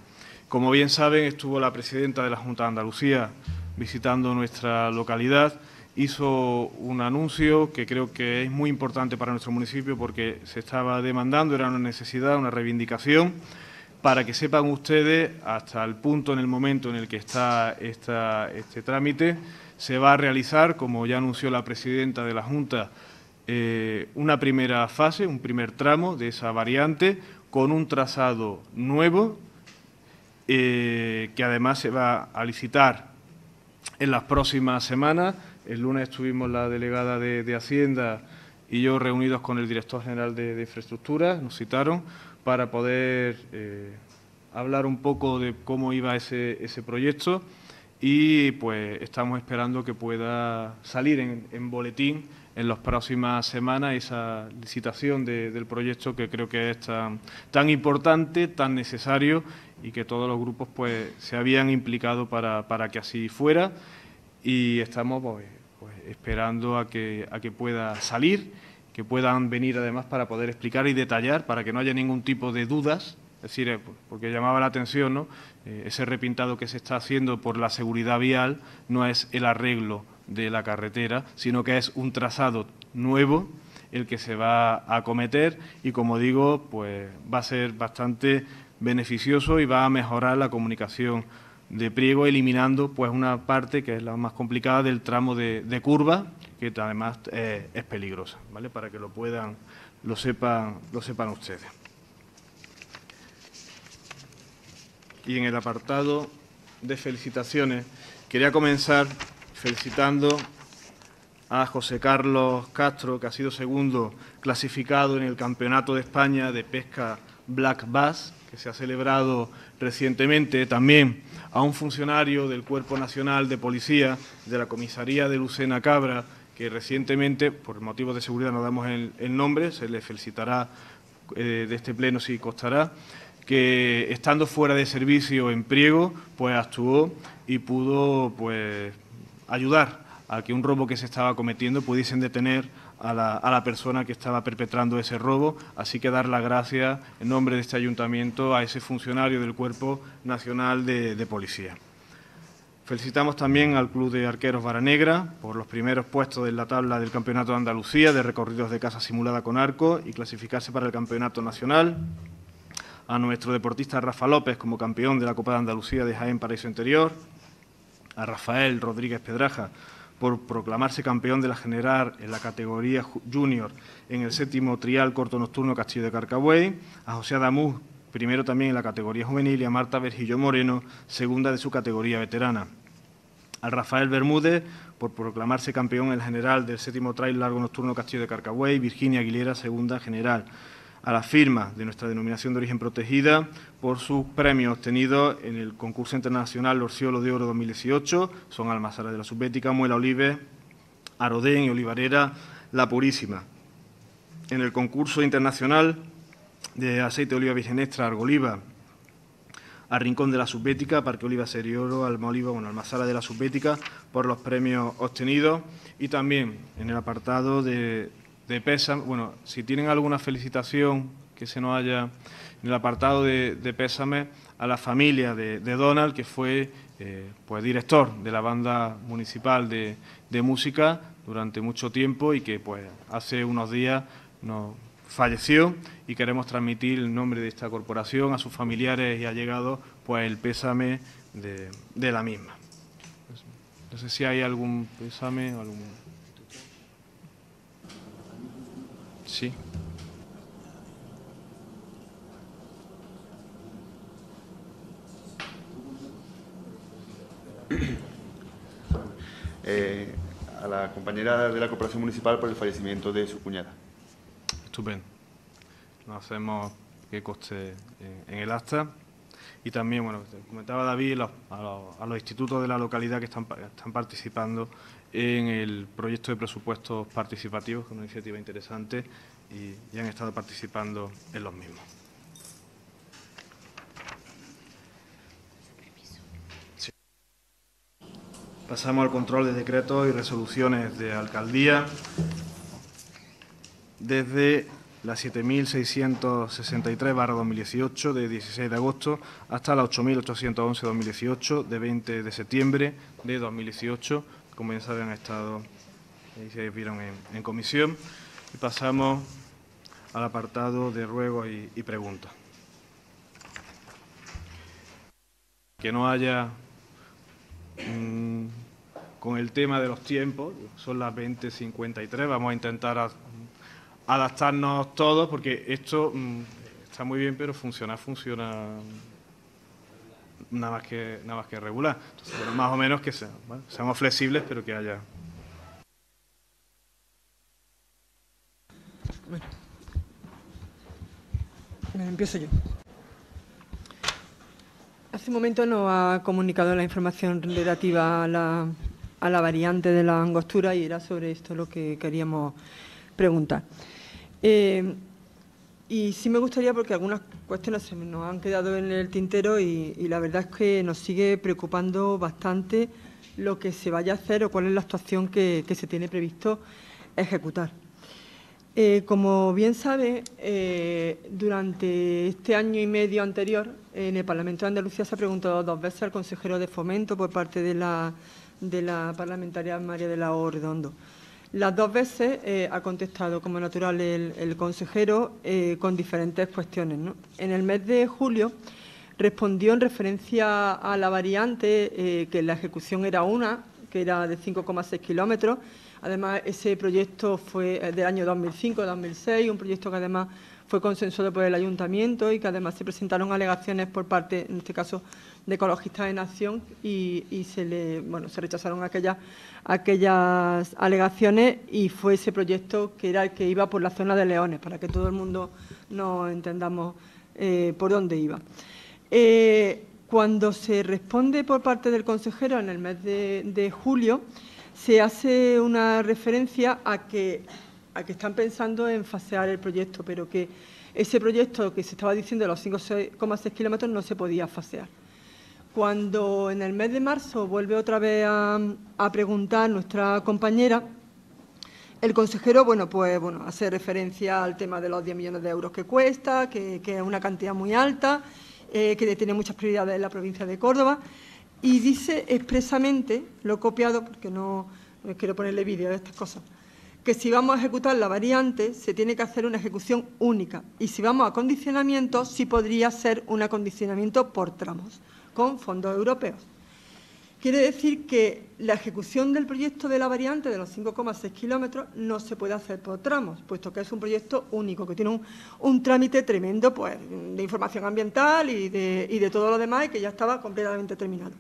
Como bien saben, estuvo la presidenta de la Junta de Andalucía visitando nuestra localidad hizo un anuncio que creo que es muy importante para nuestro municipio porque se estaba demandando, era una necesidad, una reivindicación, para que sepan ustedes hasta el punto en el momento en el que está este trámite, se va a realizar, como ya anunció la presidenta de la Junta, eh, una primera fase, un primer tramo de esa variante, con un trazado nuevo, eh, que además se va a licitar en las próximas semanas el lunes estuvimos la delegada de, Hacienda y yo reunidos con el director general de, Infraestructura, nos citaron para poder eh, hablar un poco de cómo iba ese, proyecto y pues estamos esperando que pueda salir en, boletín en las próximas semanas esa licitación del proyecto que creo que es tan, tan, importante, tan necesario y que todos los grupos pues se habían implicado para, para que así fuera. Y estamos pues, esperando a que, a que pueda salir, que puedan venir además para poder explicar y detallar, para que no haya ningún tipo de dudas es decir, eh, porque llamaba la atención, ¿no? Eh, ese repintado que se está haciendo por la seguridad vial no es el arreglo de la carretera, sino que es un trazado nuevo el que se va a acometer y, como digo, pues va a ser bastante beneficioso y va a mejorar la comunicación de Priego, eliminando pues una parte que es la más complicada del tramo de, curva, que además eh, es peligrosa, ¿vale? Para que lo puedan, lo sepan, lo sepan ustedes. y en el apartado de felicitaciones quería comenzar felicitando a José Carlos Castro, que ha sido segundo clasificado en el Campeonato de España de Pesca Black Bass, que se ha celebrado recientemente, también a un funcionario del Cuerpo Nacional de Policía de la Comisaría de Lucena Cabra, que recientemente, por motivos de seguridad no damos el, nombre, se le felicitará eh, de este pleno si costará, que estando fuera de servicio en Priego, pues actuó y pudo pues ayudar a que un robo que se estaba cometiendo pudiesen detener a la, persona que estaba perpetrando ese robo, así que dar las gracias en nombre de este ayuntamiento a ese funcionario del Cuerpo Nacional de, de Policía. Felicitamos también al Club de Arqueros Varanegra por los primeros puestos en la tabla del Campeonato de Andalucía de recorridos de casa simulada con arco y clasificarse para el Campeonato Nacional. A nuestro deportista Rafa López como campeón de la Copa de Andalucía de Jaén Paraíso Interior, a Rafael Rodríguez Pedraja por proclamarse campeón de la general en la categoría junior en el séptimo trial corto nocturno Castillo de Carcabuey, a José Adamuz, primero también en la categoría juvenil, y a Marta Vergillo Moreno, segunda de su categoría veterana. A Rafael Bermúdez por proclamarse campeón en la general del séptimo trail largo nocturno Castillo de Carcabuey, Virginia Aguilera, segunda general a la firma de nuestra denominación de origen protegida por sus premios obtenidos en el concurso internacional Orciolo de Oro 2018. Son Almazara de la Subbética, Muela Olive, Arodén y Olivarera La Purísima. En el concurso internacional de aceite de oliva virgen extra Argoliva, a Rincón de la Subbética, Parque Oliva Serioro, Alma Oliva, bueno, Almazara de la Subbética, por los premios obtenidos y también en el apartado de de Pésame, bueno, si tienen alguna felicitación que se nos haya en el apartado de, Pésame a la familia de, Donald, que fue eh, pues director de la banda municipal de, música durante mucho tiempo y que pues hace unos días nos falleció y queremos transmitir el nombre de esta corporación a sus familiares y allegados pues el pésame de, la misma. No sé si hay algún pésame o algún... Sí. Eh, a la compañera de la Corporación Municipal por el fallecimiento de su cuñada. Estupendo. Nos hacemos que coste en el acta. Y también, bueno, comentaba David, a los, institutos de la localidad que están, están participando en el proyecto de presupuestos participativos, que es una iniciativa interesante, y, han estado participando en los mismos. Pasamos al control de decretos y resoluciones de alcaldía. Desde la 7.663-2018 de 16 de agosto hasta la 8.811-2018 de 20 de septiembre de 2018 como ya saben, han estado, y se vieron en, comisión. Y pasamos al apartado de ruegos y, preguntas. Que no haya, mm, con el tema de los tiempos, son las 20.53, vamos a intentar adaptarnos todos, porque esto mm, está muy bien, pero funciona, funciona nada más que, nada más que regular. Entonces, más o menos que seamos flexibles, pero que haya... Bueno. empiezo yo. ese momento no ha comunicado la información relativa a la, a la variante de la angostura y era sobre esto lo que queríamos preguntar. Eh, y sí me gustaría, porque algunas cuestiones se nos han quedado en el tintero y, la verdad es que nos sigue preocupando bastante lo que se vaya a hacer o cuál es la actuación que, se tiene previsto ejecutar. Eh, como bien sabe, eh, durante este año y medio anterior, en el Parlamento de Andalucía se ha preguntado dos veces al consejero de Fomento por parte de la, de la parlamentaria María de la O. Redondo. Las dos veces eh, ha contestado como natural el, consejero eh, con diferentes cuestiones. En el mes de julio respondió en referencia a la variante eh, que la ejecución era una, que era de 5,6 kilómetros. Además, ese proyecto fue del año 2005-2006, un proyecto que además fue consensuado por el ayuntamiento y que además se presentaron alegaciones por parte, en este caso, de Ecologistas en Acción y, se, le, bueno, se rechazaron aquellas, aquellas alegaciones y fue ese proyecto que era el que iba por la zona de Leones, para que todo el mundo nos entendamos eh, por dónde iba. Eh, cuando se responde por parte del consejero en el mes de, julio, se hace una referencia a que, a que están pensando en fasear el proyecto, pero que ese proyecto que se estaba diciendo de los 5,6 kilómetros no se podía fasear. Cuando en el mes de marzo vuelve otra vez a, preguntar nuestra compañera, el consejero, bueno, pues bueno, hace referencia al tema de los 10 millones de euros que cuesta, que, es una cantidad muy alta, eh, que tiene muchas prioridades en la provincia de Córdoba, y dice expresamente, lo he copiado porque no, no quiero ponerle vídeo a estas cosas, que si vamos a ejecutar la variante se tiene que hacer una ejecución única y si vamos a condicionamiento sí podría ser un acondicionamiento por tramos con fondos europeos. Quiere decir que la ejecución del proyecto de la variante de los 5,6 kilómetros no se puede hacer por tramos, puesto que es un proyecto único, que tiene un, trámite tremendo pues, de información ambiental y de, y de todo lo demás y que ya estaba completamente terminado.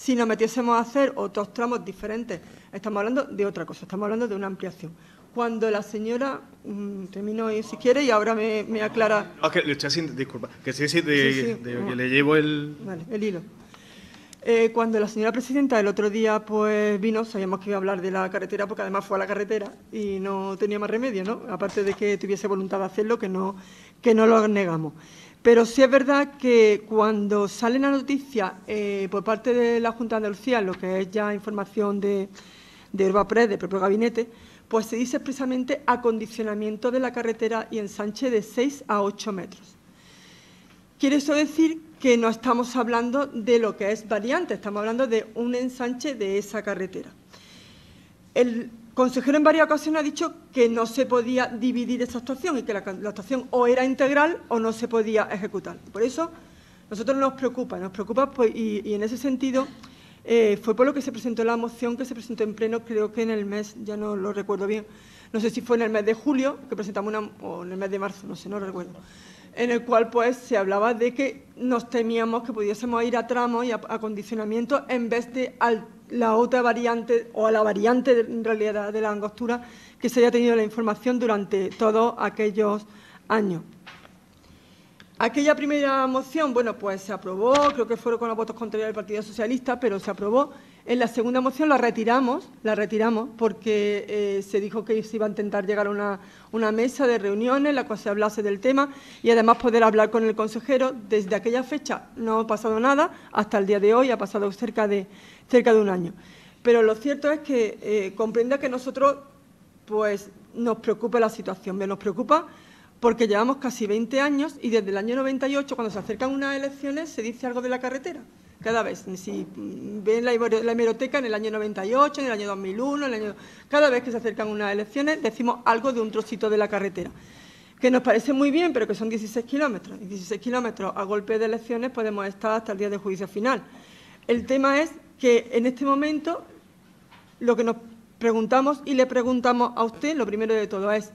Si nos metiésemos a hacer otros tramos diferentes, estamos hablando de otra cosa, estamos hablando de una ampliación cuando la señora mm, terminó si quiere y ahora me, aclara. que, disculpa, que sí, sí, de, que le llevo el. Vale, el hilo. Eh, cuando la señora presidenta el otro día pues vino, sabíamos que iba a hablar de la carretera porque además fue a la carretera y no tenía más remedio, ¿no? Aparte de que tuviese voluntad de hacerlo, que no, que no lo negamos. Pero sí es verdad que cuando sale la noticia eh, por parte de la Junta de Andalucía, lo que es ya información de, de Herba del propio gabinete, pues se dice expresamente acondicionamiento de la carretera y ensanche de 6 a 8 metros. Quiere eso decir que no estamos hablando de lo que es variante, estamos hablando de un ensanche de esa carretera. El consejero en varias ocasiones ha dicho que no se podía dividir esa actuación y que la, actuación o era integral o no se podía ejecutar. Por eso, nosotros nos preocupa, nos preocupa pues, y en ese sentido eh, fue por lo que se presentó la moción que se presentó en pleno, creo que en el mes, ya no lo recuerdo bien, no sé si fue en el mes de julio, que presentamos una, o en el mes de marzo, no sé, no recuerdo, en el cual pues se hablaba de que nos temíamos que pudiésemos ir a tramos y a acondicionamiento en vez de a la otra variante o a la variante en realidad de la angostura que se haya tenido la información durante todos aquellos años. Aquella primera moción, bueno, pues se aprobó, creo que fueron con los votos contrarios del Partido Socialista, pero se aprobó. En la segunda moción la retiramos, la retiramos porque eh, se dijo que se iba a intentar llegar a una, mesa de reuniones en la cual se hablase del tema y además poder hablar con el consejero. Desde aquella fecha no ha pasado nada, hasta el día de hoy ha pasado cerca de, cerca de un año. Pero lo cierto es que eh, comprenda que nosotros pues, nos preocupa la situación, nos preocupa porque llevamos casi 20 años y desde el año 98, cuando se acercan unas elecciones, se dice algo de la carretera. Cada vez, si ven la, hemeroteca en el año 98, en el año 2001, en el año, cada vez que se acercan unas elecciones, decimos algo de un trocito de la carretera, que nos parece muy bien, pero que son 16 kilómetros. Y 16 kilómetros a golpe de elecciones podemos estar hasta el día de juicio final. El tema es que en este momento lo que nos preguntamos y le preguntamos a usted, lo primero de todo es,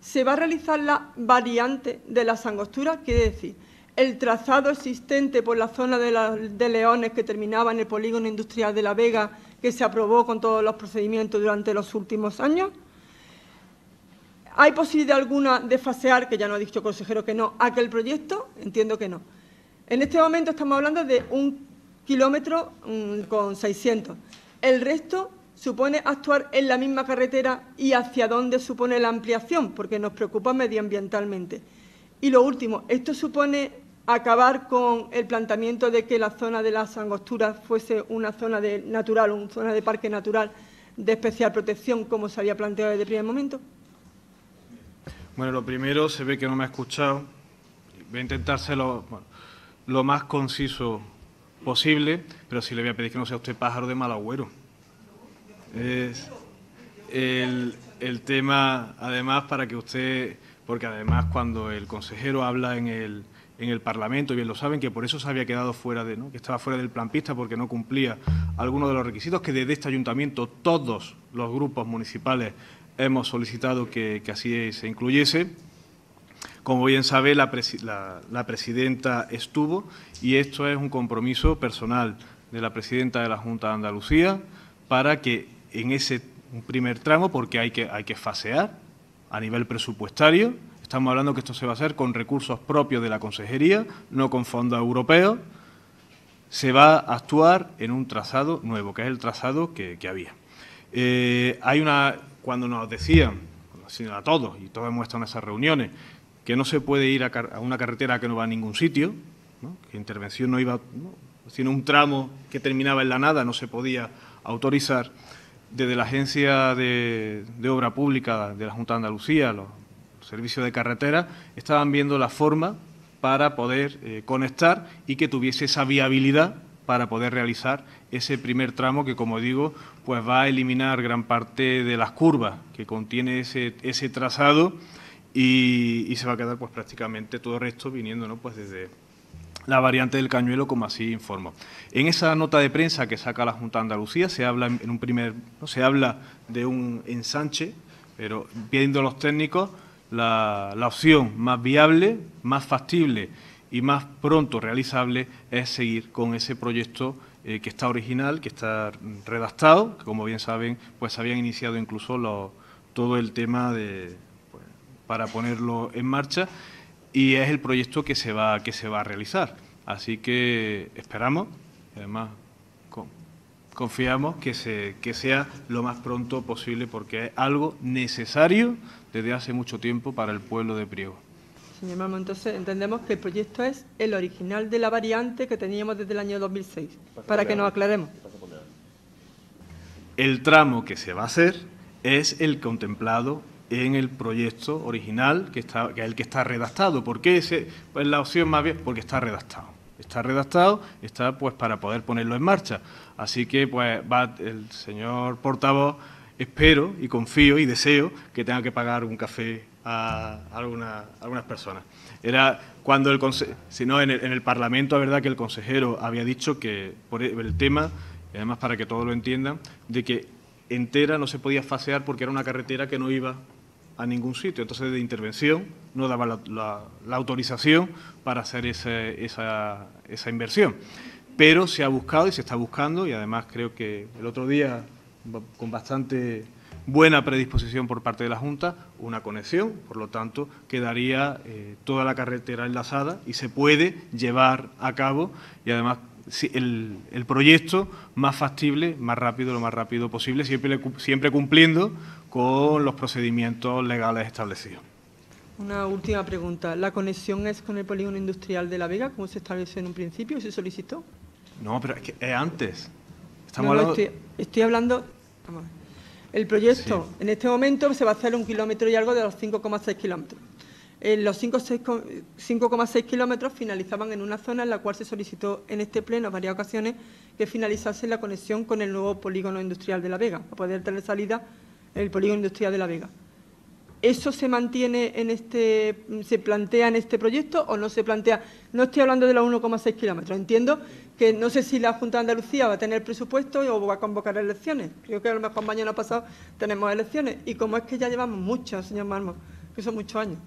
se va a realizar la variante de las angosturas, quiere decir, el trazado existente por la zona de, Leones que terminaba en el polígono industrial de La Vega, que se aprobó con todos los procedimientos durante los últimos años. ¿Hay posibilidad alguna de fasear, que ya no ha dicho el consejero que no, aquel proyecto? Entiendo que no. En este momento estamos hablando de un kilómetro mm, con 600. El resto supone actuar en la misma carretera y hacia dónde supone la ampliación, porque nos preocupa medioambientalmente. Y lo último, ¿esto supone acabar con el planteamiento de que la zona de las angosturas fuese una zona de natural, una zona de parque natural de especial protección, como se había planteado desde el primer momento? Bueno, lo primero, se ve que no me ha escuchado. Voy a intentar ser lo, más conciso posible, pero sí le voy a pedir que no sea usted pájaro de mal agüero. Es el tema, además, para que usted, porque además cuando el consejero habla en el, en el Parlamento, bien lo saben, que por eso se había quedado fuera de, ¿no? que estaba fuera del plan pista porque no cumplía algunos de los requisitos que desde este ayuntamiento todos los grupos municipales hemos solicitado que, así se incluyese. Como bien sabe, la, la, presidenta estuvo y esto es un compromiso personal de la presidenta de la Junta de Andalucía para que en ese primer tramo, porque hay que, hay que fasear a nivel presupuestario, Estamos hablando que esto se va a hacer con recursos propios de la Consejería, no con fondos europeos. Se va a actuar en un trazado nuevo, que es el trazado que, había. Eh, hay una, cuando nos decían, a todos, y todos hemos en esas reuniones, que no se puede ir a, una carretera que no va a ningún sitio, que intervención no iba, sino un tramo que terminaba en la nada no se podía autorizar. Desde la Agencia de, de Obra Pública de la Junta de Andalucía, los servicio de carretera, estaban viendo la forma para poder eh, conectar y que tuviese esa viabilidad para poder realizar ese primer tramo que, como digo, pues va a eliminar gran parte de las curvas que contiene ese, ese trazado y, se va a quedar pues prácticamente todo el resto viniendo ¿no? pues desde la variante del Cañuelo, como así informo. En esa nota de prensa que saca la Junta de Andalucía se habla en un primer, ¿no? se habla de un ensanche, pero viendo los técnicos la, opción más viable, más factible y más pronto realizable es seguir con ese proyecto eh, que está original, que está redactado, que como bien saben, pues habían iniciado incluso todo el tema de, pues, para ponerlo en marcha y es el proyecto que se va, que se va a realizar. Así que esperamos, además confiamos que, se, que sea lo más pronto posible porque es algo necesario desde hace mucho tiempo para el pueblo de Priego. Señor Marmo, entonces entendemos que el proyecto es el original de la variante que teníamos desde el año 2006, para que nos aclaremos. El tramo que se va a hacer es el contemplado en el proyecto original, que, está, que es el que está redactado. ¿Por qué ese, pues la opción más bien? Porque está redactado está redactado, está pues para poder ponerlo en marcha. Así que pues va el señor portavoz, espero y confío y deseo que tenga que pagar un café a, algunas personas. Era cuando el si no en el, Parlamento, la verdad que el consejero había dicho que por el tema, y además para que todos lo entiendan, de que entera no se podía fasear porque era una carretera que no iba a ningún sitio. Entonces, de intervención no daba la, autorización para hacer esa, esa, inversión. Pero se ha buscado y se está buscando, y además creo que el otro día, con bastante buena predisposición por parte de la Junta, una conexión, por lo tanto, quedaría eh, toda la carretera enlazada y se puede llevar a cabo y además el, el, proyecto más factible, más rápido, lo más rápido posible, siempre, siempre cumpliendo con los procedimientos legales establecidos. Una última pregunta. ¿La conexión es con el polígono industrial de La Vega, como se estableció en un principio y se solicitó? No, pero es que es antes. Estamos hablando... estoy, hablando... El proyecto en este momento se va a hacer un kilómetro y algo de los 5,6 kilómetros. los 5,6 kilómetros finalizaban en una zona en la cual se solicitó en este pleno en varias ocasiones que finalizase la conexión con el nuevo polígono industrial de La Vega, para poder tener salida el polígono industrial de La Vega. ¿Eso se mantiene en este, se plantea en este proyecto o no se plantea? No estoy hablando de los 1,6 kilómetros. Entiendo que no sé si la Junta de Andalucía va a tener presupuesto o va a convocar elecciones. Creo que a lo mejor mañana pasado tenemos elecciones. Y como es que ya llevamos muchas, señor Marmos, que son muchos años.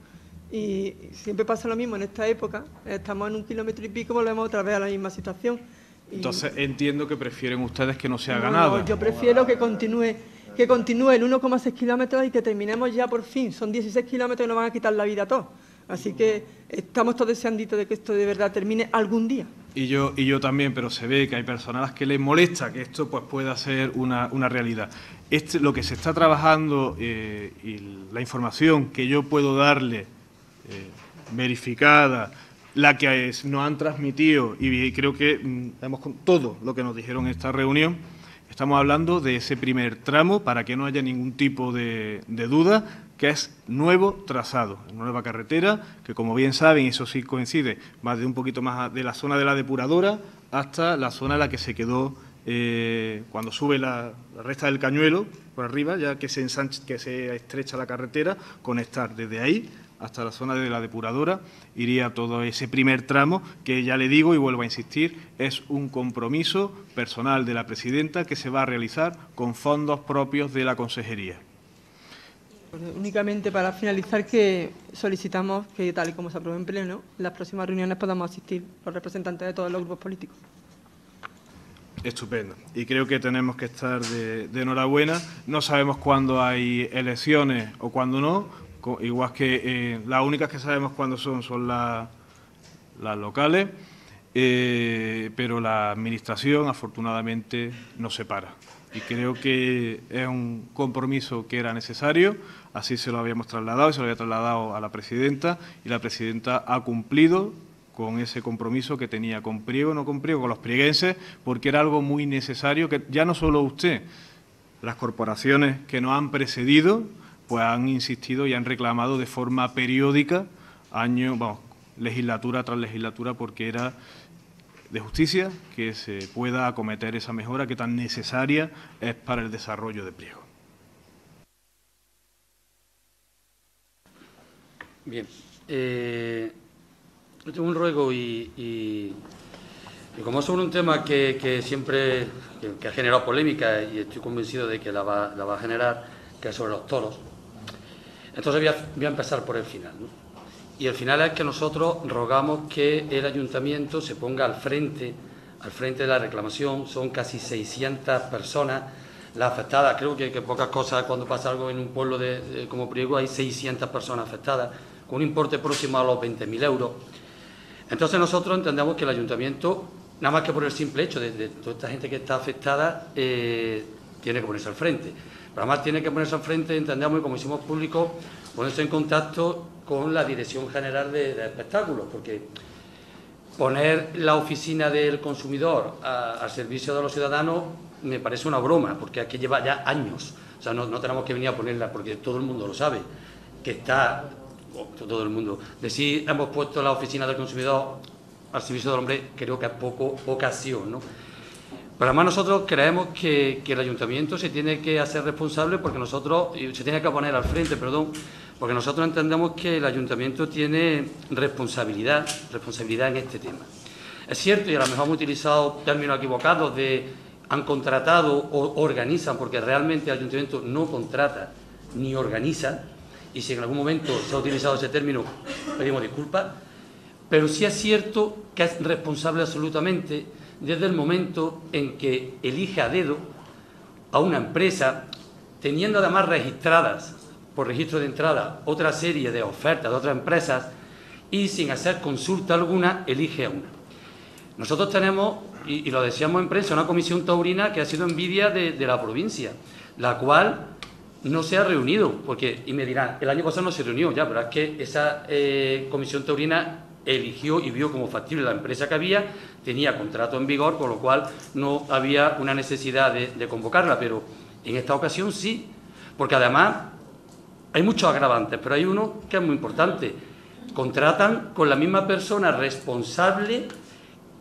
Y siempre pasa lo mismo en esta época. Estamos en un kilómetro y pico, volvemos otra vez a la misma situación. Entonces entiendo que prefieren ustedes que no se haga nada. No, yo prefiero que continúe que continúe el 1,6 kilómetros y que terminemos ya por fin. Son 16 kilómetros y nos van a quitar la vida a todos. Así que estamos todos deseanditos de que esto de verdad termine algún día. Y yo, y yo también, pero se ve que hay personas que les molesta que esto pues, pueda ser una, realidad. Este, lo que se está trabajando eh, y la información que yo puedo darle eh, verificada, la que nos han transmitido, y creo que mm, con todo lo que nos dijeron en esta reunión, estamos hablando de ese primer tramo para que no haya ningún tipo de, duda que es nuevo trazado, nueva carretera, que como bien saben, eso sí coincide, va de un poquito más de la zona de la depuradora hasta la zona en la que se quedó eh, cuando sube la, resta del cañuelo por arriba, ya que se, que se estrecha la carretera, conectar desde ahí hasta la zona de la depuradora, iría todo ese primer tramo, que ya le digo y vuelvo a insistir, es un compromiso personal de la presidenta que se va a realizar con fondos propios de la consejería. Únicamente para finalizar que solicitamos que, tal y como se apruebe en pleno, en las próximas reuniones podamos asistir los representantes de todos los grupos políticos. Estupendo. Y creo que tenemos que estar de, enhorabuena. No sabemos cuándo hay elecciones o cuándo no. Igual que eh, las únicas que sabemos cuándo son son las, locales. Eh, pero la Administración, afortunadamente, nos separa. Y creo que es un compromiso que era necesario Así se lo habíamos trasladado y se lo había trasladado a la presidenta y la presidenta ha cumplido con ese compromiso que tenía con Priego, no con Priego, con los prieguenses, porque era algo muy necesario que ya no solo usted, las corporaciones que nos han precedido, pues han insistido y han reclamado de forma periódica, año, legislatura tras legislatura, porque era de justicia que se pueda acometer esa mejora que tan necesaria es para el desarrollo de Priego. Bien. Eh, tengo un ruego y, como es sobre un tema que, siempre que, ha generado polémica y estoy convencido de que la va, a generar, que es sobre los toros, entonces voy a, empezar por el final. Y el final es que nosotros rogamos que el ayuntamiento se ponga al frente, al frente de la reclamación. Son casi 600 personas las afectadas. Creo que, pocas cosas cuando pasa algo en un pueblo de, como Priego hay 600 personas afectadas un importe próximo a los 20.000 euros. Entonces nosotros entendemos que el ayuntamiento, nada más que por el simple hecho de, toda esta gente que está afectada, eh, tiene que ponerse al frente. Pero además tiene que ponerse al frente, entendemos, y como hicimos público, ponerse en contacto con la Dirección General de, Espectáculos, porque poner la oficina del consumidor al servicio de los ciudadanos me parece una broma, porque aquí lleva ya años. O sea, no, tenemos que venir a ponerla, porque todo el mundo lo sabe, que está todo el mundo. De si hemos puesto la oficina del consumidor al servicio del hombre, creo que es poco ocasión, ¿no? Pero además nosotros creemos que, el ayuntamiento se tiene que hacer responsable porque nosotros, se tiene que poner al frente, perdón, porque nosotros entendemos que el ayuntamiento tiene responsabilidad, responsabilidad en este tema. Es cierto, y a lo mejor hemos utilizado términos equivocados de han contratado o organizan, porque realmente el ayuntamiento no contrata ni organiza, y si en algún momento se ha utilizado ese término, pedimos disculpas, pero sí es cierto que es responsable absolutamente desde el momento en que elige a dedo a una empresa, teniendo además registradas por registro de entrada otra serie de ofertas de otras empresas y sin hacer consulta alguna, elige a una. Nosotros tenemos, y, lo decíamos en prensa, una comisión taurina que ha sido envidia de, la provincia, la cual no se ha reunido, porque, y me dirán, el año pasado no se reunió ya, pero es que esa eh, comisión taurina eligió y vio como factible la empresa que había, tenía contrato en vigor, con lo cual no había una necesidad de, convocarla, pero en esta ocasión sí, porque además hay muchos agravantes, pero hay uno que es muy importante. Contratan con la misma persona responsable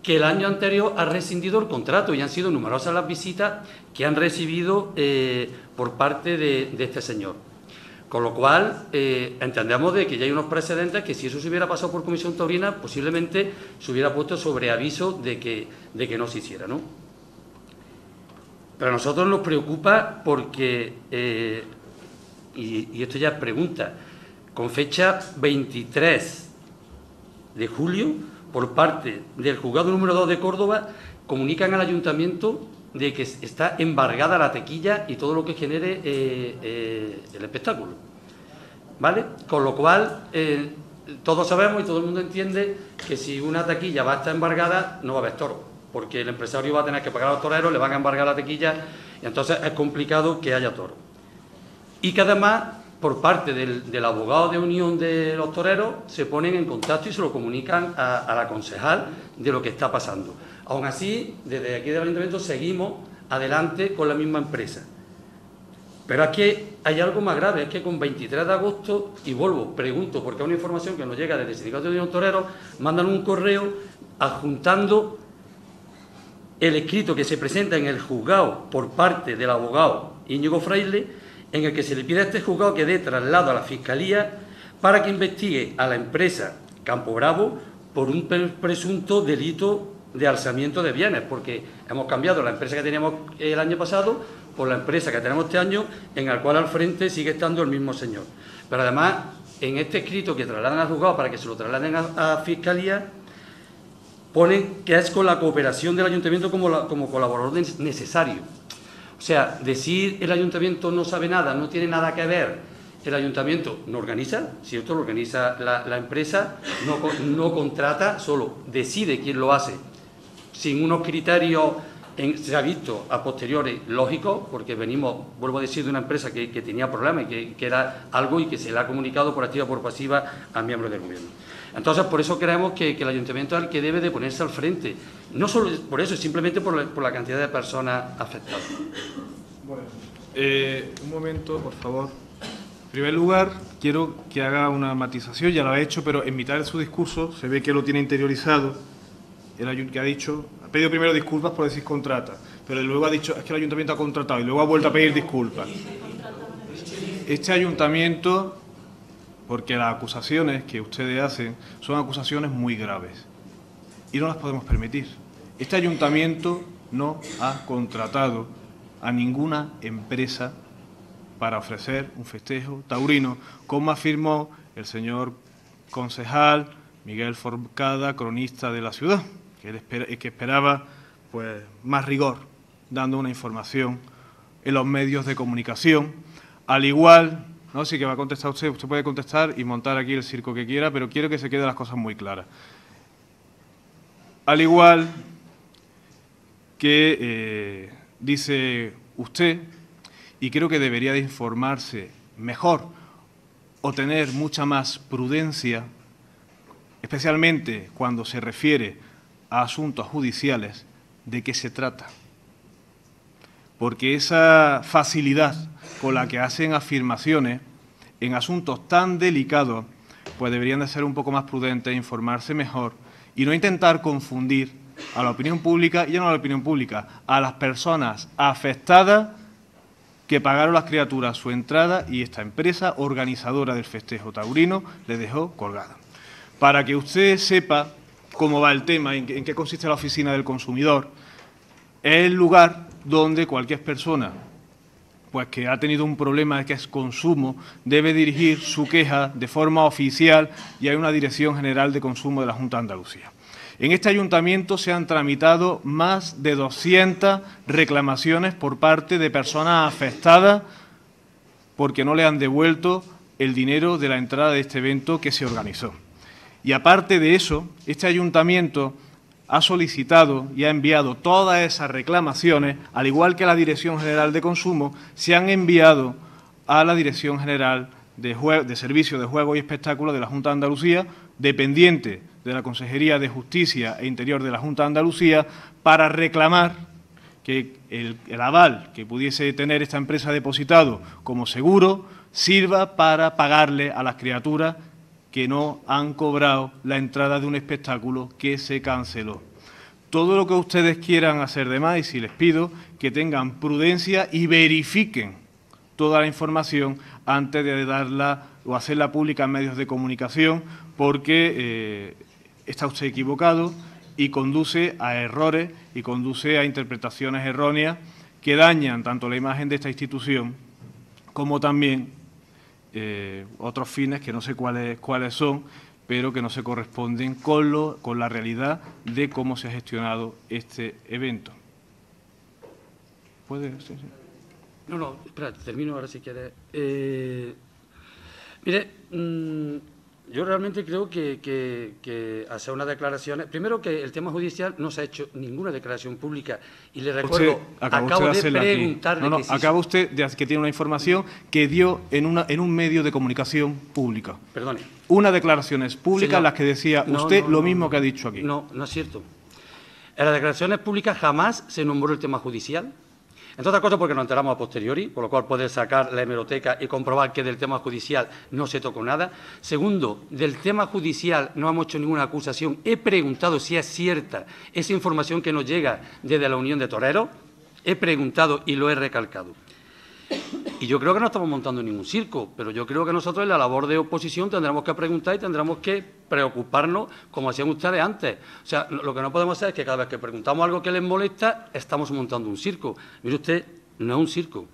que el año anterior ha rescindido el contrato y han sido numerosas las visitas que han recibido eh, por parte de, este señor. Con lo cual, eh, entendemos de que ya hay unos precedentes que si eso se hubiera pasado por Comisión Taurina, posiblemente se hubiera puesto sobre aviso de que, de que no se hiciera, ¿no? Pero a nosotros nos preocupa porque, eh, y, y esto ya es pregunta, con fecha 23 de julio, por parte del juzgado número 2 de Córdoba, comunican al ayuntamiento de que está embargada la tequilla y todo lo que genere eh, eh, el espectáculo. ¿Vale? Con lo cual, eh, todos sabemos y todo el mundo entiende que si una taquilla va a estar embargada, no va a haber toro, porque el empresario va a tener que pagar a los toreros, le van a embargar la taquilla y entonces es complicado que haya toro. Y que además, por parte del, abogado de unión de los toreros, se ponen en contacto y se lo comunican a, a la concejal de lo que está pasando. Aún así, desde aquí del Ayuntamiento seguimos adelante con la misma empresa. Pero que hay algo más grave, es que con 23 de agosto, y vuelvo, pregunto, porque es una información que nos llega desde el Sindicato de Toreros, mandan un correo adjuntando el escrito que se presenta en el juzgado por parte del abogado Íñigo Fraile, en el que se le pide a este juzgado que dé traslado a la Fiscalía para que investigue a la empresa Campo Bravo por un presunto delito de alzamiento de bienes, porque hemos cambiado la empresa que teníamos el año pasado por la empresa que tenemos este año, en el cual al frente sigue estando el mismo señor. Pero además, en este escrito que trasladan al juzgado para que se lo trasladen a, Fiscalía, ponen que es con la cooperación del ayuntamiento como, como colaborador necesario. O sea, decir el ayuntamiento no sabe nada, no tiene nada que ver, el ayuntamiento no organiza, ¿cierto? Lo organiza la, empresa, no, no contrata, solo decide quién lo hace sin unos criterios, se ha visto a posteriori lógicos, porque venimos, vuelvo a decir, de una empresa que, tenía problemas y que, era algo y que se le ha comunicado por activa o por pasiva a miembros del Gobierno. Entonces, por eso creemos que, el Ayuntamiento es el que debe de ponerse al frente. No solo por eso, simplemente por la, cantidad de personas afectadas. Bueno, eh, un momento, por favor. En primer lugar, quiero que haga una matización, ya lo ha hecho, pero en mitad de su discurso se ve que lo tiene interiorizado el que ha dicho, ha pedido primero disculpas por decir contrata, pero luego ha dicho, es que el ayuntamiento ha contratado y luego ha vuelto a pedir disculpas. Este ayuntamiento, porque las acusaciones que ustedes hacen son acusaciones muy graves y no las podemos permitir. Este ayuntamiento no ha contratado a ninguna empresa para ofrecer un festejo taurino, como afirmó el señor concejal Miguel Forcada, cronista de la ciudad que, que esperaba pues, más rigor, dando una información en los medios de comunicación. Al igual, no sí que va a contestar usted, usted puede contestar y montar aquí el circo que quiera, pero quiero que se queden las cosas muy claras. Al igual que eh, dice usted, y creo que debería de informarse mejor o tener mucha más prudencia, especialmente cuando se refiere a asuntos judiciales, ¿de qué se trata? Porque esa facilidad con la que hacen afirmaciones en asuntos tan delicados, pues deberían de ser un poco más prudentes, informarse mejor y no intentar confundir a la opinión pública, y ya no a la opinión pública, a las personas afectadas que pagaron las criaturas su entrada y esta empresa organizadora del festejo taurino le dejó colgada. Para que usted sepa cómo va el tema, en, qué consiste la oficina del consumidor. Es el lugar donde cualquier persona pues que ha tenido un problema que es consumo, debe dirigir su queja de forma oficial y hay una Dirección General de Consumo de la Junta de Andalucía. En este ayuntamiento se han tramitado más de 200 reclamaciones por parte de personas afectadas porque no le han devuelto el dinero de la entrada de este evento que se organizó. Y aparte de eso, este ayuntamiento ha solicitado y ha enviado todas esas reclamaciones, al igual que la Dirección General de Consumo, se han enviado a la Dirección General de, de Servicios de Juego y Espectáculos de la Junta de Andalucía, dependiente de la Consejería de Justicia e Interior de la Junta de Andalucía, para reclamar que el, el aval que pudiese tener esta empresa depositado como seguro sirva para pagarle a las criaturas que no han cobrado la entrada de un espectáculo que se canceló. Todo lo que ustedes quieran hacer de más, y si les pido que tengan prudencia y verifiquen toda la información antes de darla o hacerla pública en medios de comunicación, porque eh, está usted equivocado y conduce a errores y conduce a interpretaciones erróneas que dañan tanto la imagen de esta institución como también eh, otros fines que no sé cuáles, cuáles son, pero que no se corresponden con, lo, con la realidad de cómo se ha gestionado este evento. ¿Puede? No, no, espera, termino ahora si quieres. Eh, mire, mm, yo realmente creo que, que, hacer unas declaraciones. Primero que el tema judicial no se ha hecho ninguna declaración pública. Y le recuerdo, acabo de, preguntarle. No, no, acaba usted de que tiene una información que dio en, una, en un medio de comunicación pública. Perdone. Unas declaraciones públicas en las que decía usted lo mismo que ha dicho aquí. No, no es cierto. En las declaraciones públicas jamás se nombró el tema judicial. Entre otras cosas porque nos enteramos a posteriori, por lo cual poder sacar la hemeroteca y comprobar que del tema judicial no se tocó nada. Segundo, del tema judicial no hemos hecho ninguna acusación. He preguntado si es cierta esa información que nos llega desde la Unión de Toreros. He preguntado y lo he recalcado. Y yo creo que no estamos montando ningún circo, pero yo creo que nosotros en la labor de oposición tendremos que preguntar y tendremos que preocuparnos como hacían ustedes antes. O sea, lo que no podemos hacer es que cada vez que preguntamos algo que les molesta, estamos montando un circo. Mire usted, no es un circo.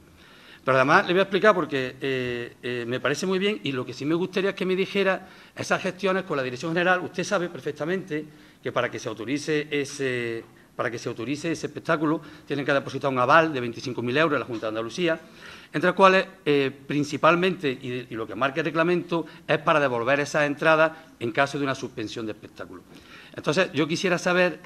Pero además le voy a explicar porque eh, eh, me parece muy bien y lo que sí me gustaría es que me dijera esas gestiones con la Dirección General. Usted sabe perfectamente que para que se autorice ese, para que se autorice ese espectáculo tienen que depositar un aval de 25.000 euros en la Junta de Andalucía entre las cuales eh, principalmente, y, lo que marca el reglamento, es para devolver esas entradas en caso de una suspensión de espectáculo. Entonces, yo quisiera saber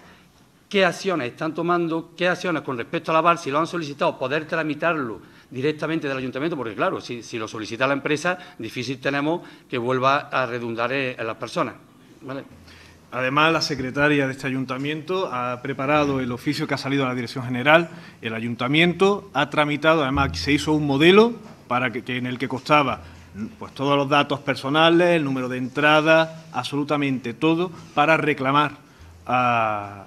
qué acciones están tomando, qué acciones con respecto al aval, si lo han solicitado, poder tramitarlo directamente del ayuntamiento, porque claro, si, lo solicita la empresa, difícil tenemos que vuelva a redundar en, las personas. Además, la secretaria de este ayuntamiento ha preparado el oficio que ha salido a la Dirección General. El ayuntamiento ha tramitado, además, se hizo un modelo para que, en el que costaba pues, todos los datos personales, el número de entrada, absolutamente todo, para reclamar a,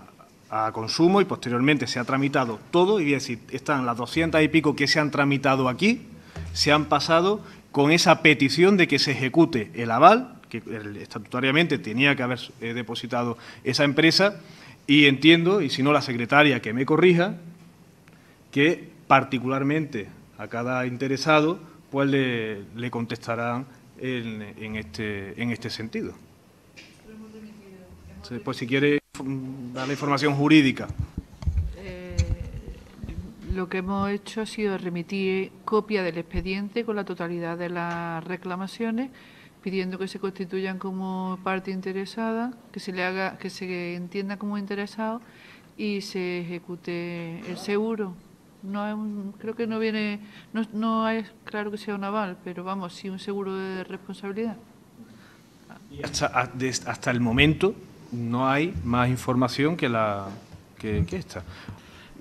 consumo y posteriormente se ha tramitado todo, y decir, están las doscientas y pico que se han tramitado aquí, se han pasado con esa petición de que se ejecute el aval que estatutariamente tenía que haber eh, depositado esa empresa y entiendo, y si no la secretaria que me corrija, que particularmente a cada interesado pues le, contestarán en, este, en este sentido. pues si quiere dar la información jurídica. Eh, lo que hemos hecho ha sido remitir copia del expediente con la totalidad de las reclamaciones pidiendo que se constituyan como parte interesada, que se le haga, que se entienda como interesado y se ejecute el seguro. No creo que no viene, no, no es claro que sea un aval, pero vamos, sí un seguro de responsabilidad. Y hasta, hasta el momento no hay más información que la que esta.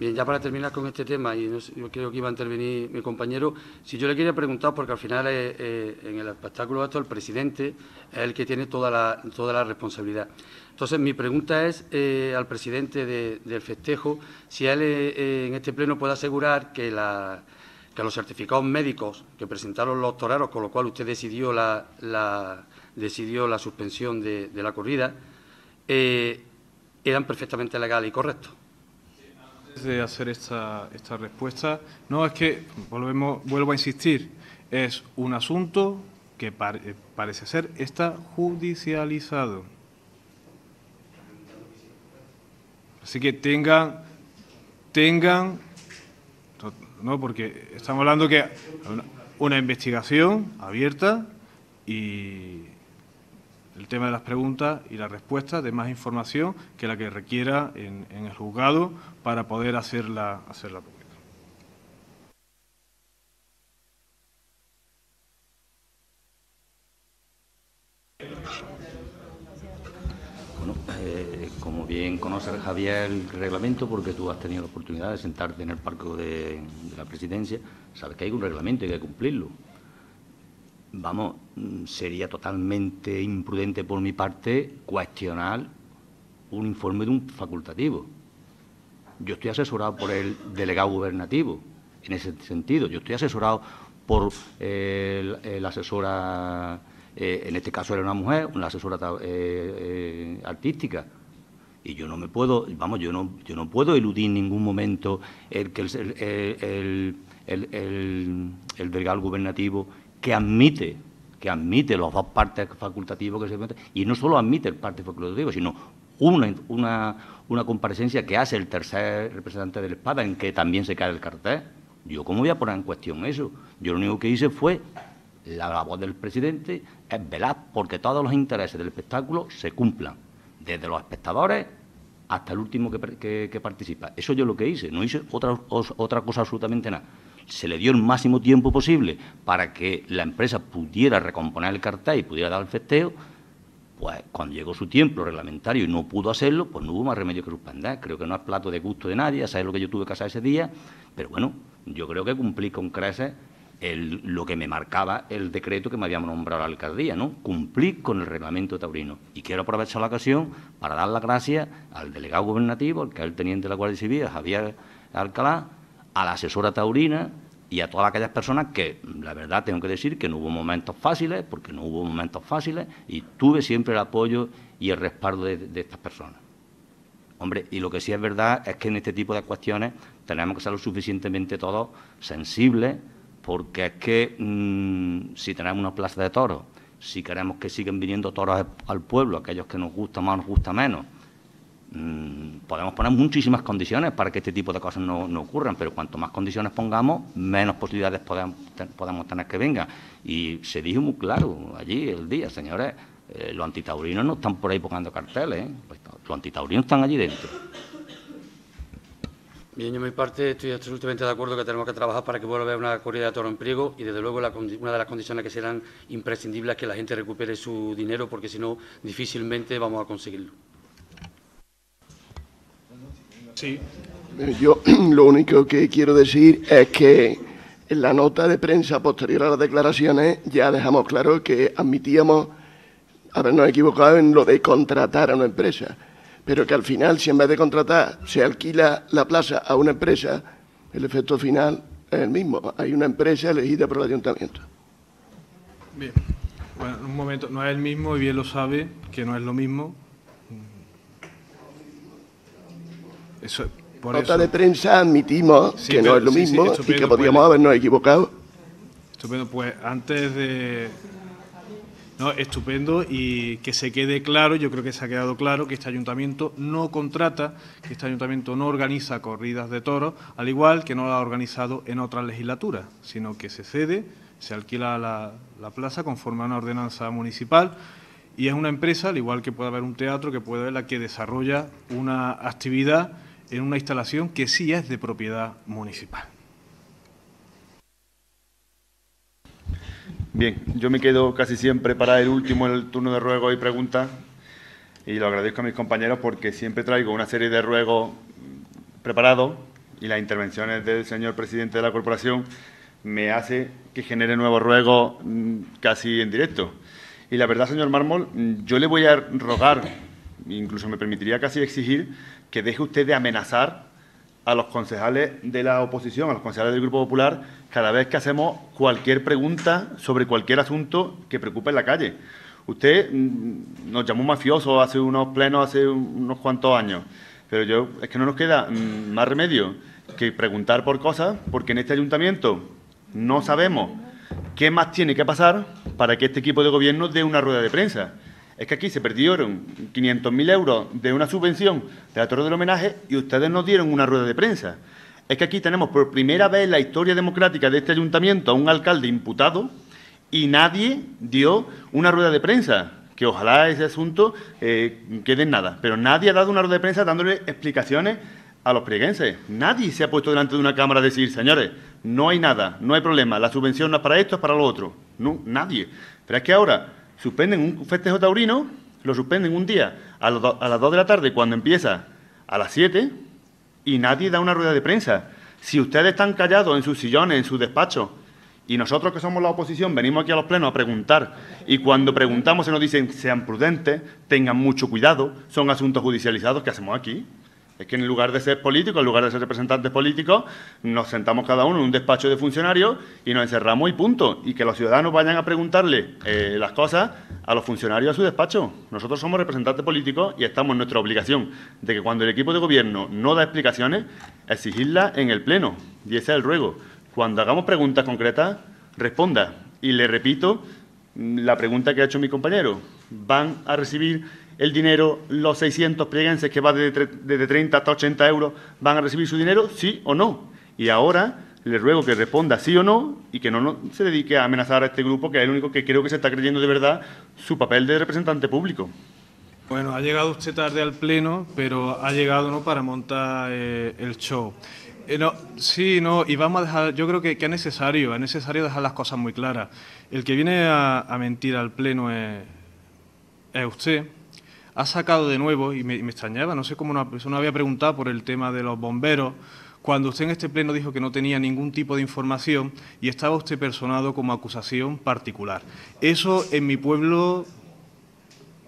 Bien, ya para terminar con este tema, y yo creo que iba a intervenir mi compañero, si yo le quería preguntar, porque al final eh, eh, en el espectáculo esto el presidente es el que tiene toda la, toda la responsabilidad. Entonces, mi pregunta es eh, al presidente del festejo si él en este pleno puede asegurar que, los certificados médicos que presentaron los toreros, con lo cual usted decidió la, la decidió la suspensión de la corrida, eran perfectamente legales y correctos de hacer esta, esta respuesta, no es que, volvemos, vuelvo a insistir, es un asunto que eh, parece ser está judicializado. Así que tengan, tengan, no, porque estamos hablando que una investigación abierta y el tema de las preguntas y las respuestas de más información que la que requiera en, el juzgado para poder hacerla, hacerla pública. Bueno, eh, como bien conoce Javier el reglamento, porque tú has tenido la oportunidad de sentarte en el parque de, de la presidencia, sabes que hay un reglamento y hay que cumplirlo vamos, mm, sería totalmente imprudente por mi parte cuestionar un informe de un facultativo. Yo estoy asesorado por el delegado gubernativo, en ese sentido. Yo estoy asesorado por la asesora, eh, en este caso era una mujer, una asesora eh, eh, artística. Y yo no me puedo, vamos, yo no, yo no puedo eludir en ningún momento el que el, el delegado gubernativo que admite que admite los dos partes facultativos que se meten, y no solo admite el parte facultativo, sino una, una, una, comparecencia que hace el tercer representante del espada en que también se cae el cartel. Yo, ¿cómo voy a poner en cuestión eso? Yo lo único que hice fue La labor del presidente es velar porque todos los intereses del espectáculo se cumplan, desde los espectadores hasta el último que, participa. Eso yo lo que hice, no hice otra, otra cosa absolutamente nada. Se le dio el máximo tiempo posible para que la empresa pudiera recomponer el cartel y pudiera dar el festeo. Pues cuando llegó su tiempo reglamentario y no pudo hacerlo, pues no hubo más remedio que suspender. Creo que no es plato de gusto de nadie, sabes lo que yo tuve que hacer ese día, pero bueno, yo creo que cumplí con creces lo que me marcaba el decreto que me habíamos nombrado a la alcaldía, ¿no? Cumplir con el reglamento taurino. Y quiero aprovechar la ocasión para dar las gracias al delegado gubernativo, al que es el teniente de la Guardia Civil, Javier Alcalá, a la asesora taurina y a todas aquellas personas que, la verdad, tengo que decir que no hubo momentos fáciles, porque no hubo momentos fáciles, y tuve siempre el apoyo y el respaldo de, estas personas. Hombre, y lo que sí es verdad es que en este tipo de cuestiones tenemos que ser lo suficientemente todos sensibles porque es que mm, si tenemos una plaza de toros, si queremos que sigan viniendo toros al pueblo, aquellos que nos gusta más, nos gusta menos, mm, podemos poner muchísimas condiciones para que este tipo de cosas no, ocurran, pero cuanto más condiciones pongamos, menos posibilidades podemos, tener que venga. Y se dijo muy claro allí el día, señores, eh, los antitaurinos no están por ahí poniendo carteles, ¿eh? los antitaurinos están allí dentro. Bien, yo mi parte estoy absolutamente de acuerdo que tenemos que trabajar para que vuelva a haber una corrida de toro en Priego y desde luego una de las condiciones que serán imprescindibles es que la gente recupere su dinero porque si no difícilmente vamos a conseguirlo. Sí. Yo lo único que quiero decir es que en la nota de prensa posterior a las declaraciones ya dejamos claro que admitíamos habernos equivocado en lo de contratar a una empresa pero que al final, si en vez de contratar se alquila la plaza a una empresa, el efecto final es el mismo. Hay una empresa elegida por el ayuntamiento. Bien. Bueno, un momento, no es el mismo y bien lo sabe que no es lo mismo. Eso, por Nota de prensa admitimos que no es lo mismo y que podríamos pues, habernos equivocado. Estupendo, pues antes de, no, estupendo y que se quede claro, yo creo que se ha quedado claro que este ayuntamiento no contrata, que este ayuntamiento no organiza corridas de toros, al igual que no lo ha organizado en otras legislaturas, sino que se cede, se alquila la, la plaza conforme a una ordenanza municipal y es una empresa, al igual que puede haber un teatro, que puede haber la que desarrolla una actividad en una instalación que sí es de propiedad municipal. Bien, yo me quedo casi siempre para el último, el turno de ruegos y preguntas, y lo agradezco a mis compañeros porque siempre traigo una serie de ruegos preparados y las intervenciones del señor presidente de la corporación me hace que genere nuevos ruegos mm, casi en directo. Y la verdad, señor Mármol, yo le voy a rogar, incluso me permitiría casi exigir, que deje usted de amenazar a los concejales de la oposición, a los concejales del Grupo Popular, cada vez que hacemos cualquier pregunta sobre cualquier asunto que preocupe en la calle. Usted mm, nos llamó mafioso hace unos plenos, hace unos cuantos años, pero yo es que no nos queda mm, más remedio que preguntar por cosas, porque en este ayuntamiento no sabemos qué más tiene que pasar para que este equipo de gobierno dé una rueda de prensa es que aquí se perdieron 500.000 euros de una subvención de la Torre del Homenaje y ustedes nos dieron una rueda de prensa. Es que aquí tenemos por primera vez en la historia democrática de este ayuntamiento a un alcalde imputado y nadie dio una rueda de prensa. Que ojalá ese asunto eh, quede en nada. Pero nadie ha dado una rueda de prensa dándole explicaciones a los prieguenses. Nadie se ha puesto delante de una cámara a decir, señores, no hay nada, no hay problema, la subvención no es para esto, es para lo otro. No, nadie. Pero es que ahora suspenden un festejo taurino, lo suspenden un día a, las 2 de la tarde cuando empieza a las 7 y nadie da una rueda de prensa. Si ustedes están callados en sus sillones, en sus despachos, y nosotros que somos la oposición venimos aquí a los plenos a preguntar, y cuando preguntamos se nos dicen sean prudentes, tengan mucho cuidado, son asuntos judicializados, ¿qué hacemos aquí? Es que en lugar de ser políticos, en lugar de ser representantes políticos, nos sentamos cada uno en un despacho de funcionarios y nos encerramos y punto. Y que los ciudadanos vayan a preguntarle eh, las cosas a los funcionarios a su despacho. Nosotros somos representantes políticos y estamos en nuestra obligación de que cuando el equipo de gobierno no da explicaciones, exigirlas en el Pleno. Y ese es el ruego. Cuando hagamos preguntas concretas, responda. Y le repito la pregunta que ha hecho mi compañero. ¿Van a recibir el dinero, los 600 plieguenses que va desde, 30 hasta 80 euros, van a recibir su dinero, sí o no. Y ahora le ruego que responda sí o no y que no, se dedique a amenazar a este grupo, que es el único que creo que se está creyendo de verdad su papel de representante público. Bueno, ha llegado usted tarde al pleno, pero ha llegado no para montar eh, el show. Eh, sí, no, y vamos a dejar, yo creo que, es necesario, es necesario dejar las cosas muy claras. El que viene a, mentir al pleno es, usted. Ha sacado de nuevo, y me, extrañaba, no sé cómo una persona había preguntado por el tema de los bomberos, cuando usted en este pleno dijo que no tenía ningún tipo de información y estaba usted personado como acusación particular. Eso en mi pueblo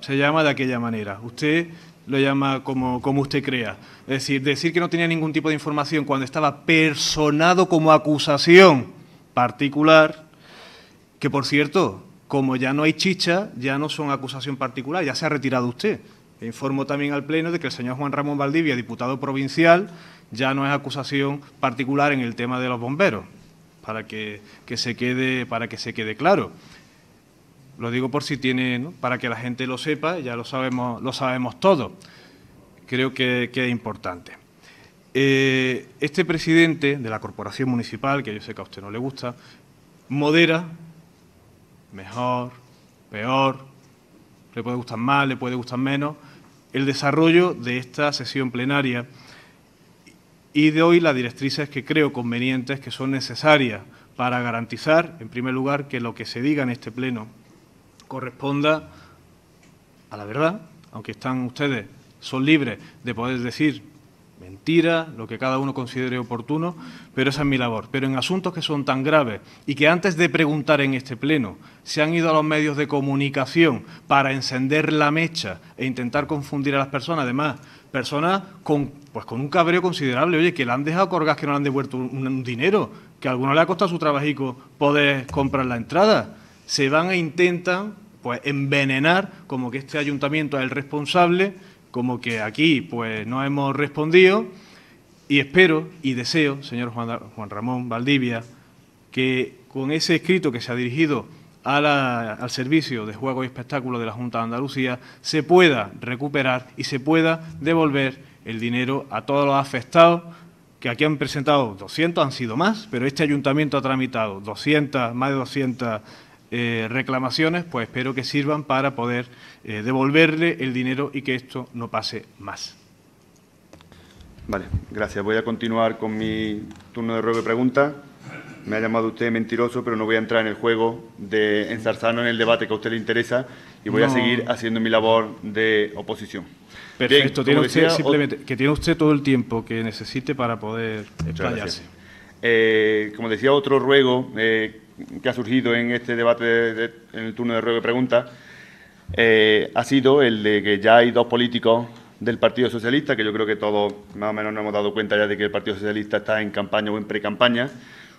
se llama de aquella manera. Usted lo llama como, como usted crea. Es decir, decir que no tenía ningún tipo de información cuando estaba personado como acusación particular, que por cierto, como ya no hay chicha, ya no son acusación particular, ya se ha retirado usted. Informo también al Pleno de que el señor Juan Ramón Valdivia, diputado provincial, ya no es acusación particular en el tema de los bomberos, para que, se, quede, para que se quede claro. Lo digo por si tiene, para que la gente lo sepa, ya lo sabemos, lo sabemos todos. Creo que, es importante. Eh, este presidente de la corporación municipal, que yo sé que a usted no le gusta, modera mejor, peor, le puede gustar más, le puede gustar menos, el desarrollo de esta sesión plenaria y de hoy las directrices que creo convenientes, que son necesarias para garantizar, en primer lugar, que lo que se diga en este Pleno corresponda a la verdad, aunque están ustedes, son libres de poder decir mentira, lo que cada uno considere oportuno, pero esa es mi labor. Pero en asuntos que son tan graves y que antes de preguntar en este Pleno se han ido a los medios de comunicación para encender la mecha e intentar confundir a las personas, además, personas con, pues con un cabreo considerable, oye, que le han dejado colgar que no le han devuelto un, dinero, que a alguno le ha costado su trabajico poder comprar la entrada. Se van e intentan pues envenenar como que este ayuntamiento es el responsable, como que aquí pues no hemos respondido y espero y deseo, señor Juan, Ramón Valdivia, que con ese escrito que se ha dirigido al servicio de juego y espectáculo de la Junta de Andalucía se pueda recuperar y se pueda devolver el dinero a todos los afectados que aquí han presentado. 200, han sido más, pero este ayuntamiento ha tramitado 200, más de 200 eh, reclamaciones, pues espero que sirvan para poder eh, devolverle el dinero y que esto no pase más. Vale, gracias. Voy a continuar con mi turno de ruego y pregunta. Me ha llamado usted mentiroso, pero no voy a entrar en el juego de ensarzarnos en el debate que a usted le interesa y voy a seguir haciendo mi labor de oposición. Perfecto, tiene usted simplemente que tiene usted todo el tiempo que necesite para poder explayarse. Eh, como decía, otro ruego eh, que ha surgido en este debate, en el turno de ruego y pregunta, eh, ha sido el de que ya hay dos políticos del Partido Socialista, que yo creo que todos más o menos nos hemos dado cuenta ya de que el Partido Socialista está en campaña o en pre-campaña,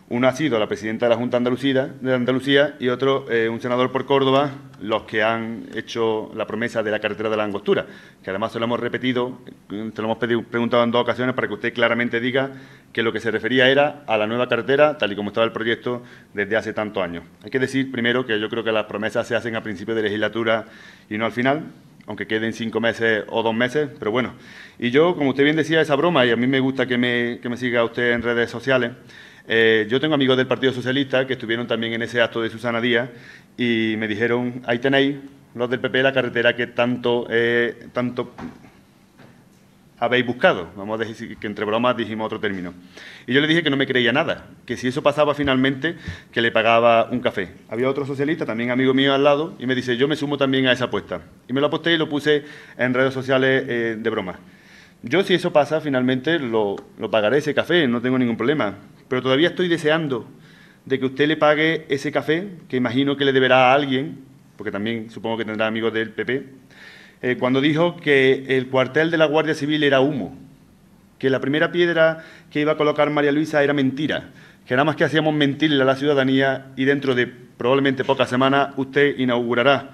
uno ha sido la presidenta de la Junta Andalucía, de Andalucía y otro eh, un senador por Córdoba, los que han hecho la promesa de la carretera de la Angostura, que además se lo hemos repetido, se lo hemos preguntado en dos ocasiones para que usted claramente diga que lo que se refería era a la nueva carretera, tal y como estaba el proyecto desde hace tantos años. Hay que decir primero que yo creo que las promesas se hacen a principio de legislatura y no al final, aunque queden cinco meses o dos meses, pero bueno. Y yo, como usted bien decía, esa broma, y a mí me gusta que me, que me siga usted en redes sociales, eh, yo tengo amigos del Partido Socialista que estuvieron también en ese acto de Susana Díaz y me dijeron, ahí tenéis los del PP la carretera que tanto, eh, tanto habéis buscado. Vamos a decir que entre bromas dijimos otro término. Y yo le dije que no me creía nada, que si eso pasaba finalmente, que le pagaba un café. Había otro socialista, también amigo mío al lado, y me dice, yo me sumo también a esa apuesta. Y me lo aposté y lo puse en redes sociales eh, de broma. Yo si eso pasa, finalmente lo, lo pagaré ese café, no tengo ningún problema pero todavía estoy deseando de que usted le pague ese café, que imagino que le deberá a alguien, porque también supongo que tendrá amigos del PP, eh, cuando dijo que el cuartel de la Guardia Civil era humo, que la primera piedra que iba a colocar María Luisa era mentira, que nada más que hacíamos mentirle a la ciudadanía y dentro de probablemente pocas semanas usted inaugurará,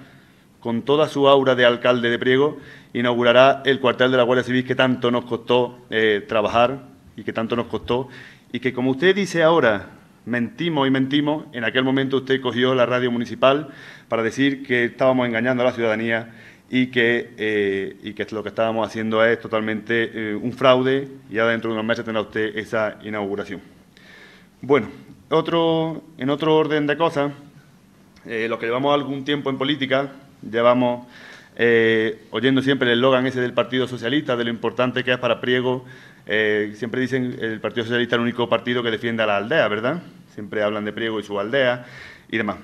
con toda su aura de alcalde de Priego, inaugurará el cuartel de la Guardia Civil que tanto nos costó eh, trabajar y que tanto nos costó y que como usted dice ahora, mentimos y mentimos, en aquel momento usted cogió la radio municipal para decir que estábamos engañando a la ciudadanía y que, eh, y que lo que estábamos haciendo es totalmente eh, un fraude y ya dentro de unos meses tendrá usted esa inauguración. Bueno, otro, en otro orden de cosas, eh, los que llevamos algún tiempo en política, llevamos eh, oyendo siempre el eslogan ese del Partido Socialista, de lo importante que es para Priego. Eh, siempre dicen el Partido Socialista es el único partido que defiende a la aldea, ¿verdad? Siempre hablan de Priego y su aldea y demás.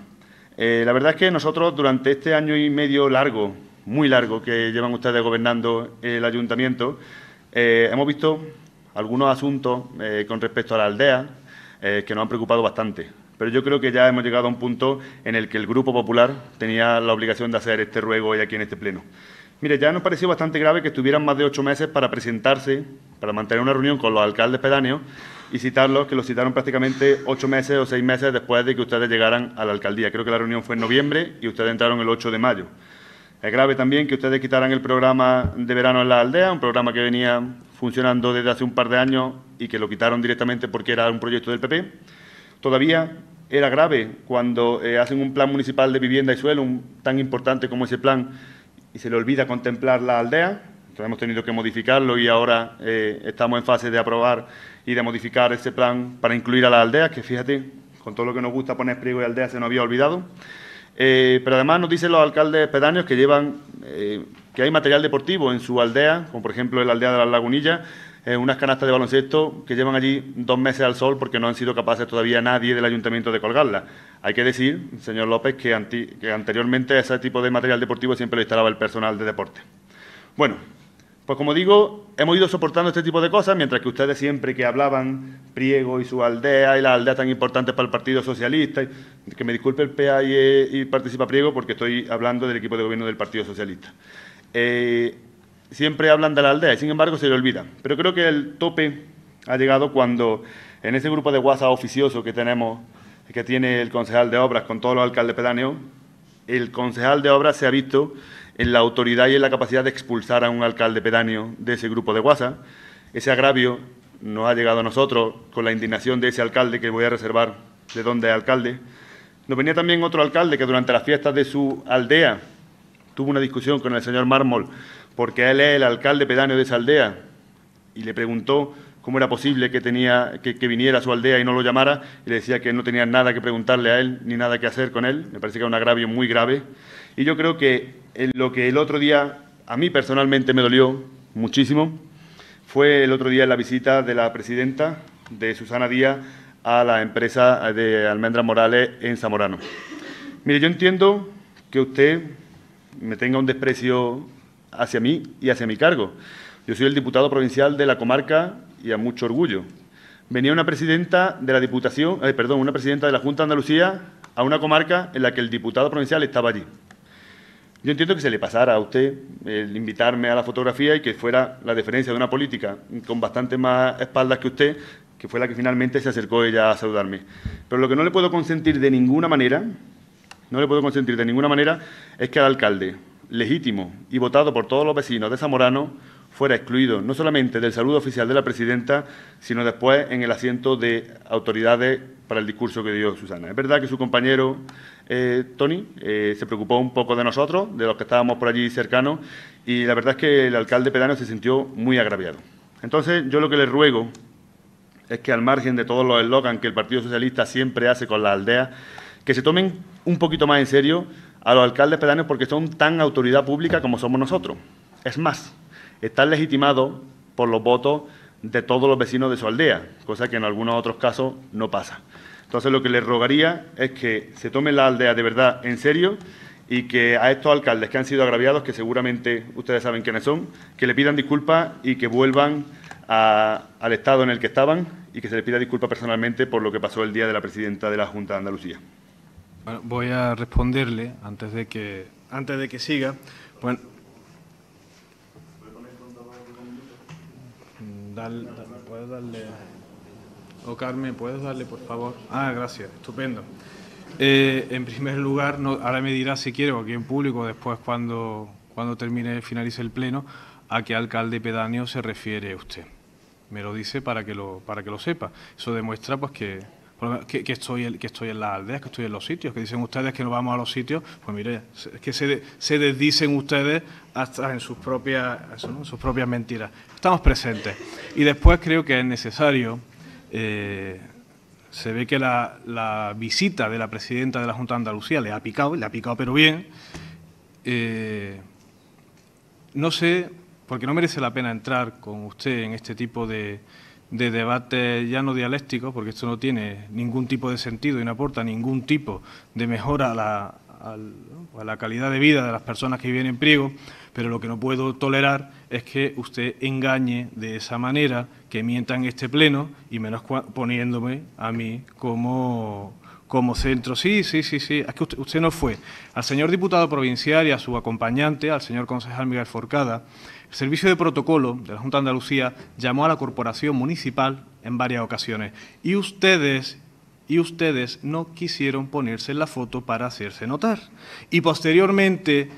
la verdad es que nosotros durante este año y medio largo, muy largo, que llevan ustedes gobernando el ayuntamiento, hemos visto algunos asuntos con respecto a la aldea que nos han preocupado bastante pero yo creo que ya hemos llegado a un punto en el que el Grupo Popular tenía la obligación de hacer este ruego hoy aquí en este Pleno. Mire, ya nos pareció bastante grave que estuvieran más de ocho meses para presentarse, para mantener una reunión con los alcaldes pedáneos y citarlos, que los citaron prácticamente ocho meses o seis meses después de que ustedes llegaran a la alcaldía. Creo que la reunión fue en noviembre y ustedes entraron el 8 de mayo. Es grave también que ustedes quitaran el programa de verano en la aldea, un programa que venía funcionando desde hace un par de años y que lo quitaron directamente porque era un proyecto del PP. Todavía era grave cuando eh, hacen un plan municipal de vivienda y suelo tan importante como ese plan y se le olvida contemplar la aldea. Entonces hemos tenido que modificarlo y ahora eh, estamos en fase de aprobar y de modificar ese plan para incluir a la aldea, que fíjate, con todo lo que nos gusta poner priego y aldea se nos había olvidado. Eh, pero además nos dicen los alcaldes pedáneos que llevan, que hay material deportivo en su aldea, como por ejemplo la aldea de las Lagunillas, eh, unas canastas de baloncesto que llevan allí dos meses al sol porque no han sido capaces todavía nadie del ayuntamiento de colgarlas. Hay que decir, señor López, que, anteriormente ese tipo de material deportivo siempre lo instalaba el personal de deporte. Bueno, pues como digo, hemos ido soportando este tipo de cosas, mientras que ustedes siempre que hablaban Priego y su aldea y las aldeas tan importantes para el Partido Socialista, que me disculpe el PA y, participa Priego porque estoy hablando del equipo de gobierno del Partido Socialista. Eh, siempre hablan de la aldea y sin embargo se le olvida. Pero creo que el tope ha llegado cuando en ese grupo de WhatsApp oficioso que tenemos, que tiene el concejal de obras con todos los alcaldes pedáneos, el concejal de obras se ha visto en la autoridad y en la capacidad de expulsar a un alcalde pedáneo de ese grupo de WhatsApp. Ese agravio nos ha llegado a nosotros con la indignación de ese alcalde que voy a reservar de dónde es alcalde. Nos venía también otro alcalde que durante las fiestas de su aldea tuvo una discusión con el señor Mármol porque él es el alcalde pedáneo de esa aldea y le preguntó cómo era posible que, tenía, que, viniera a su aldea y no lo llamara, y le decía que no tenía nada que preguntarle a él ni nada que hacer con él. Me parece que era un agravio muy grave. Y yo creo que lo que el otro día a mí personalmente me dolió muchísimo fue el otro día la visita de la presidenta de Susana Díaz a la empresa de Almendras Morales en Zamorano. Mire, yo entiendo que usted me tenga un desprecio hacia mí y hacia mi cargo. Yo soy el diputado provincial de la comarca y a mucho orgullo. Venía una presidenta de la Diputación, eh, perdón, una presidenta de la Junta de Andalucía a una comarca en la que el diputado provincial estaba allí. Yo entiendo que se le pasara a usted el invitarme a la fotografía y que fuera la deferencia de una política con bastante más espaldas que usted, que fue la que finalmente se acercó ella a saludarme. Pero lo que no le puedo consentir de ninguna manera, no le puedo consentir de ninguna manera, es que al alcalde, legítimo y votado por todos los vecinos de Zamorano, fuera excluido no solamente del saludo oficial de la presidenta, sino después en el asiento de autoridades para el discurso que dio Susana. Es verdad que su compañero eh, Tony eh, se preocupó un poco de nosotros, de los que estábamos por allí cercanos, y la verdad es que el alcalde pedano se sintió muy agraviado. Entonces, yo lo que le ruego es que al margen de todos los eslogans que el Partido Socialista siempre hace con las aldeas, que se tomen un poquito más en serio a los alcaldes pedáneos porque son tan autoridad pública como somos nosotros. Es más, están legitimados por los votos de todos los vecinos de su aldea, cosa que en algunos otros casos no pasa. Entonces, lo que les rogaría es que se tomen la aldea de verdad en serio y que a estos alcaldes que han sido agraviados, que seguramente ustedes saben quiénes son, que le pidan disculpas y que vuelvan al estado en el que estaban y que se les pida disculpas personalmente por lo que pasó el día de la presidenta de la Junta de Andalucía voy a responderle antes de que, antes de que siga. Bueno, ¿puedes darle? O Carmen, ¿puedes darle, por favor? Ah, gracias, estupendo. Eh, en primer lugar, ahora me dirá si quiere, o aquí en público, después cuando, cuando termine, finalice el pleno, a qué alcalde pedáneo se refiere usted. Me lo dice para que lo, para que lo sepa. Eso demuestra pues que, que, estoy, que estoy en las aldeas, que estoy en los sitios, que dicen ustedes que no vamos a los sitios, pues mire, es que se, se desdicen ustedes hasta en sus propias, sus propias mentiras. Estamos presentes. Y después creo que es necesario, eh, se ve que la, visita de la presidenta de la Junta de Andalucía le ha picado, le ha picado pero bien. Eh, no sé, porque no merece la pena entrar con usted en este tipo de, de debate ya no dialéctico, porque esto no tiene ningún tipo de sentido y no aporta ningún tipo de mejora a la, a la calidad de vida de las personas que viven en Priego, pero lo que no puedo tolerar es que usted engañe de esa manera, que mienta en este pleno y menos poniéndome a mí como, como centro. Sí, sí, sí, sí, es que usted, usted no fue. Al señor diputado provincial y a su acompañante, al señor concejal Miguel Forcada, el Servicio de Protocolo de la Junta de Andalucía llamó a la Corporación Municipal en varias ocasiones y ustedes y ustedes no quisieron ponerse en la foto para hacerse notar. Y posteriormente,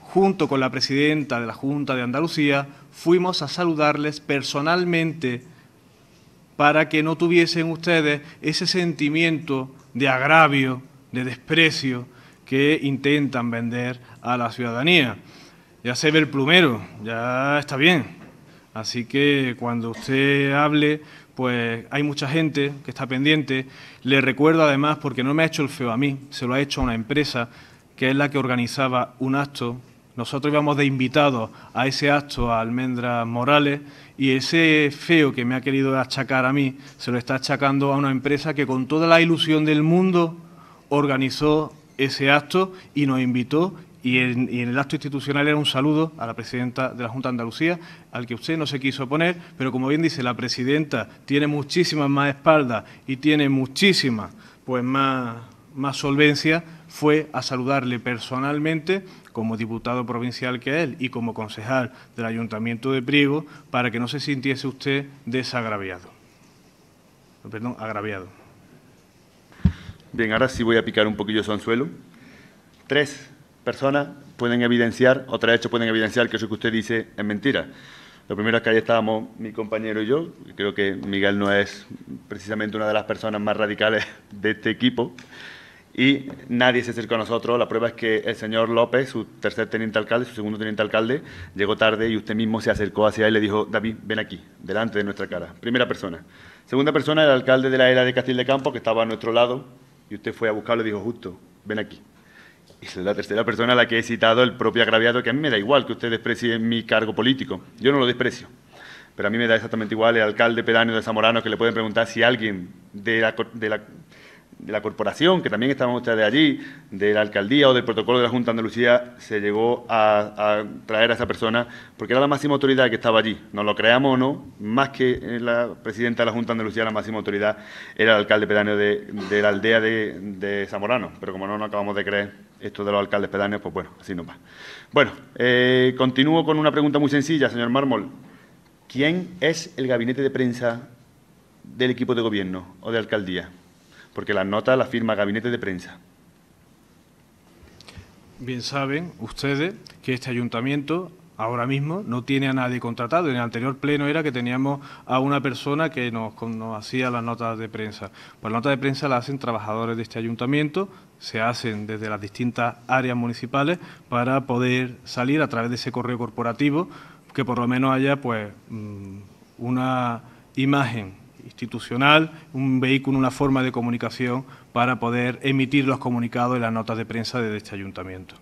junto con la presidenta de la Junta de Andalucía, fuimos a saludarles personalmente para que no tuviesen ustedes ese sentimiento de agravio, de desprecio que intentan vender a la ciudadanía ya se ve el plumero, ya está bien. Así que cuando usted hable, pues hay mucha gente que está pendiente. Le recuerdo además, porque no me ha hecho el feo a mí, se lo ha hecho a una empresa que es la que organizaba un acto. Nosotros íbamos de invitados a ese acto a Almendras Morales y ese feo que me ha querido achacar a mí se lo está achacando a una empresa que con toda la ilusión del mundo organizó ese acto y nos invitó y en, el acto institucional era un saludo a la presidenta de la Junta de Andalucía, al que usted no se quiso poner, pero como bien dice, la presidenta tiene muchísimas más espaldas y tiene muchísima pues más, más solvencia, fue a saludarle personalmente como diputado provincial que él y como concejal del Ayuntamiento de Priego para que no se sintiese usted desagraviado. Perdón, agraviado. Bien, ahora sí voy a picar un poquillo su anzuelo. Tres personas pueden evidenciar, o tres hechos pueden evidenciar que eso que usted dice es mentira. Lo primero es que ahí estábamos mi compañero y yo. Creo que Miguel no es precisamente una de las personas más radicales de este equipo. Y nadie se acercó a nosotros. La prueba es que el señor López, su tercer teniente alcalde, su segundo teniente alcalde, llegó tarde y usted mismo se acercó hacia él y le dijo, David, ven aquí, delante de nuestra cara. Primera persona. Segunda persona, el alcalde de la era de Castil de Campo, que estaba a nuestro lado, y usted fue a buscarlo y dijo, justo, ven aquí. Y la tercera persona a la que he citado, el propio agraviado, que a mí me da igual que usted desprecie mi cargo político. Yo no lo desprecio. Pero a mí me da exactamente igual el alcalde pedáneo de Zamorano que le pueden preguntar si alguien de la, de la de la corporación, que también estaban ustedes allí, de la alcaldía o del protocolo de la Junta de Andalucía, se llegó a, traer a esa persona porque era la máxima autoridad que estaba allí. Nos lo creamos o no, más que la presidenta de la Junta de Andalucía, la máxima autoridad era el alcalde pedáneo de, la aldea de, Zamorano. Pero como no nos acabamos de creer esto de los alcaldes pedáneos, pues bueno, así no va. Bueno, eh, continúo con una pregunta muy sencilla, señor Mármol. ¿Quién es el gabinete de prensa del equipo de gobierno o de alcaldía? porque las notas las firma Gabinete de Prensa. Bien saben ustedes que este ayuntamiento ahora mismo no tiene a nadie contratado. En el anterior pleno era que teníamos a una persona que nos, hacía las notas de prensa. Pues las notas de prensa las hacen trabajadores de este ayuntamiento, se hacen desde las distintas áreas municipales para poder salir a través de ese correo corporativo, que por lo menos haya pues mm, una imagen institucional, un vehículo, una forma de comunicación para poder emitir los comunicados y las notas de prensa de este ayuntamiento.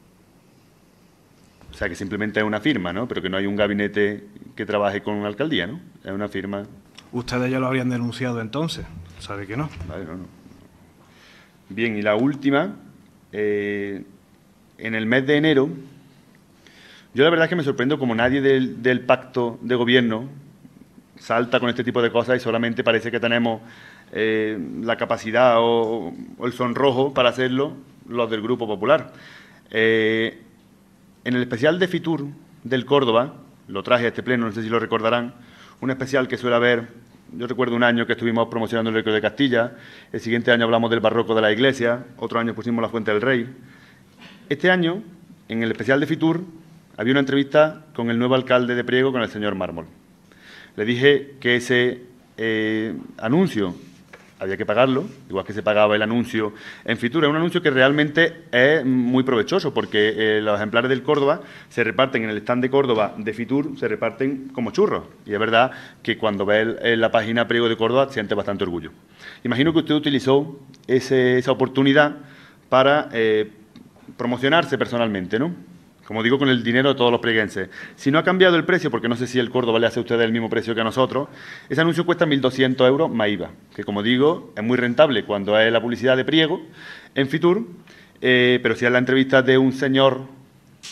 O sea, que simplemente es una firma, ¿no? Pero que no hay un gabinete que trabaje con una alcaldía, ¿no? Es una firma... Ustedes ya lo habrían denunciado entonces, ¿sabe que no? Bien, y la última, eh, en el mes de enero, yo la verdad es que me sorprendo como nadie del, pacto de gobierno salta con este tipo de cosas y solamente parece que tenemos eh, la capacidad o, el sonrojo para hacerlo los del Grupo Popular. Eh, en el especial de Fitur del Córdoba, lo traje a este pleno, no sé si lo recordarán, un especial que suele haber, yo recuerdo un año que estuvimos promocionando el Recreo de Castilla, el siguiente año hablamos del barroco de la iglesia, otro año pusimos la Fuente del Rey. Este año, en el especial de Fitur, había una entrevista con el nuevo alcalde de Priego, con el señor Mármol. Le dije que ese eh, anuncio había que pagarlo, igual que se pagaba el anuncio en Fitur. Es un anuncio que realmente es muy provechoso porque eh, los ejemplares del Córdoba se reparten en el stand de Córdoba de Fitur, se reparten como churros. Y es verdad que cuando ve la página Priego de Córdoba siente bastante orgullo. Imagino que usted utilizó esa oportunidad para eh, promocionarse personalmente, ¿no? Como digo, con el dinero de todos los preguenses. Si no ha cambiado el precio, porque no sé si el Córdoba le hace a ustedes el mismo precio que a nosotros, ese anuncio cuesta 1.200 euros más IVA, que como digo, es muy rentable cuando es la publicidad de Priego en Fitur, eh, pero si es la entrevista de un señor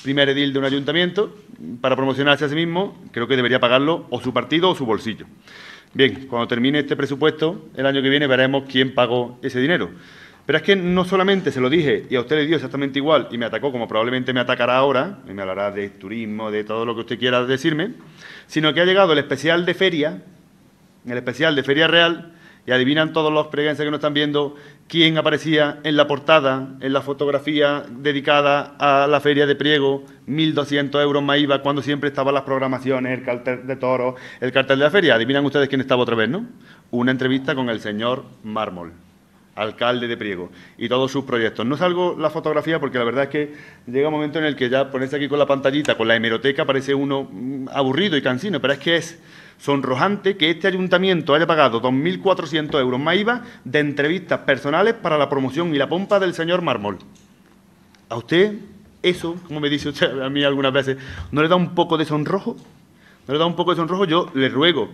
primer edil de un ayuntamiento, para promocionarse a sí mismo, creo que debería pagarlo o su partido o su bolsillo. Bien, cuando termine este presupuesto, el año que viene veremos quién pagó ese dinero. Pero es que no solamente se lo dije y a usted le dio exactamente igual y me atacó como probablemente me atacará ahora, y me hablará de turismo, de todo lo que usted quiera decirme, sino que ha llegado el especial de feria, el especial de Feria Real, y adivinan todos los preguenses que nos están viendo quién aparecía en la portada, en la fotografía dedicada a la feria de Priego, 1.200 euros más IVA, cuando siempre estaban las programaciones, el cartel de toro, el cartel de la feria. Adivinan ustedes quién estaba otra vez, ¿no? Una entrevista con el señor Mármol alcalde de Priego, y todos sus proyectos. No salgo la fotografía porque la verdad es que llega un momento en el que ya ponerse aquí con la pantallita, con la hemeroteca, parece uno mm, aburrido y cansino, pero es que es sonrojante que este ayuntamiento haya pagado 2.400 euros más IVA de entrevistas personales para la promoción y la pompa del señor Mármol. ¿A usted eso, como me dice usted a mí algunas veces, no le da un poco de sonrojo? ¿No le da un poco de sonrojo? Yo le ruego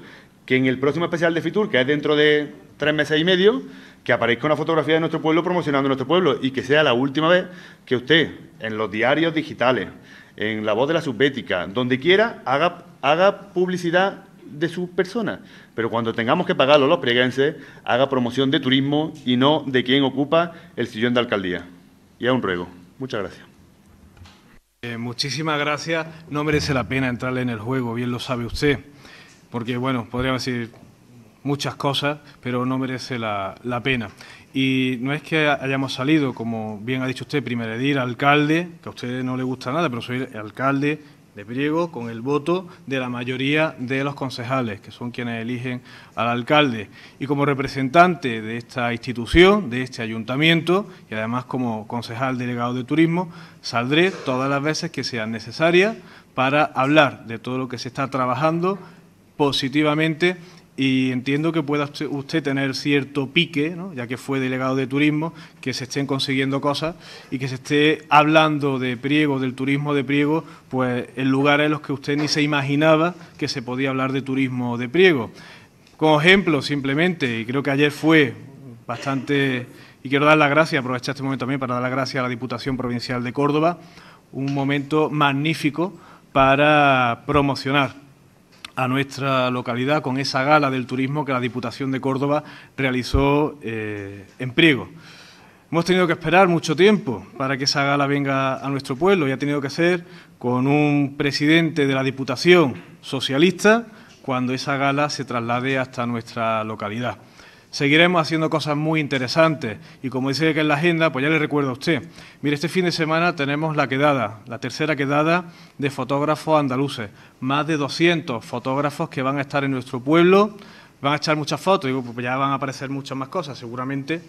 que en el próximo especial de Fitur, que es dentro de tres meses y medio, que aparezca una fotografía de nuestro pueblo promocionando nuestro pueblo y que sea la última vez que usted, en los diarios digitales, en La Voz de la Subbética, donde quiera, haga, haga publicidad de su persona. Pero cuando tengamos que pagarlo los preguenses, haga promoción de turismo y no de quien ocupa el sillón de alcaldía. Y a un ruego. Muchas gracias. Eh, muchísimas gracias. No merece la pena entrarle en el juego, bien lo sabe usted. Porque, bueno, podríamos decir, muchas cosas, pero no merece la, pena. Y no es que hayamos salido, como bien ha dicho usted, primer edil, alcalde, que a usted no le gusta nada, pero soy alcalde de Priego con el voto de la mayoría de los concejales, que son quienes eligen al alcalde. Y como representante de esta institución, de este ayuntamiento, y además como concejal delegado de turismo, saldré todas las veces que sean necesarias para hablar de todo lo que se está trabajando positivamente y entiendo que pueda usted tener cierto pique, ya que fue delegado de turismo, que se estén consiguiendo cosas y que se esté hablando de Priego, del turismo de Priego, pues en lugares en los que usted ni se imaginaba que se podía hablar de turismo de Priego. Como ejemplo, simplemente, y creo que ayer fue bastante, y quiero dar las gracias, aprovechar este momento también para dar las gracias a la Diputación Provincial de Córdoba, un momento magnífico para promocionar a nuestra localidad con esa gala del turismo que la Diputación de Córdoba realizó eh, en Priego. Hemos tenido que esperar mucho tiempo para que esa gala venga a nuestro pueblo y ha tenido que ser con un presidente de la Diputación socialista cuando esa gala se traslade hasta nuestra localidad. Seguiremos haciendo cosas muy interesantes y como dice que en la agenda, pues ya le recuerdo a usted. Mire, este fin de semana tenemos la quedada, la tercera quedada de fotógrafos andaluces. Más de 200 fotógrafos que van a estar en nuestro pueblo, van a echar muchas fotos, digo, pues ya van a aparecer muchas más cosas, seguramente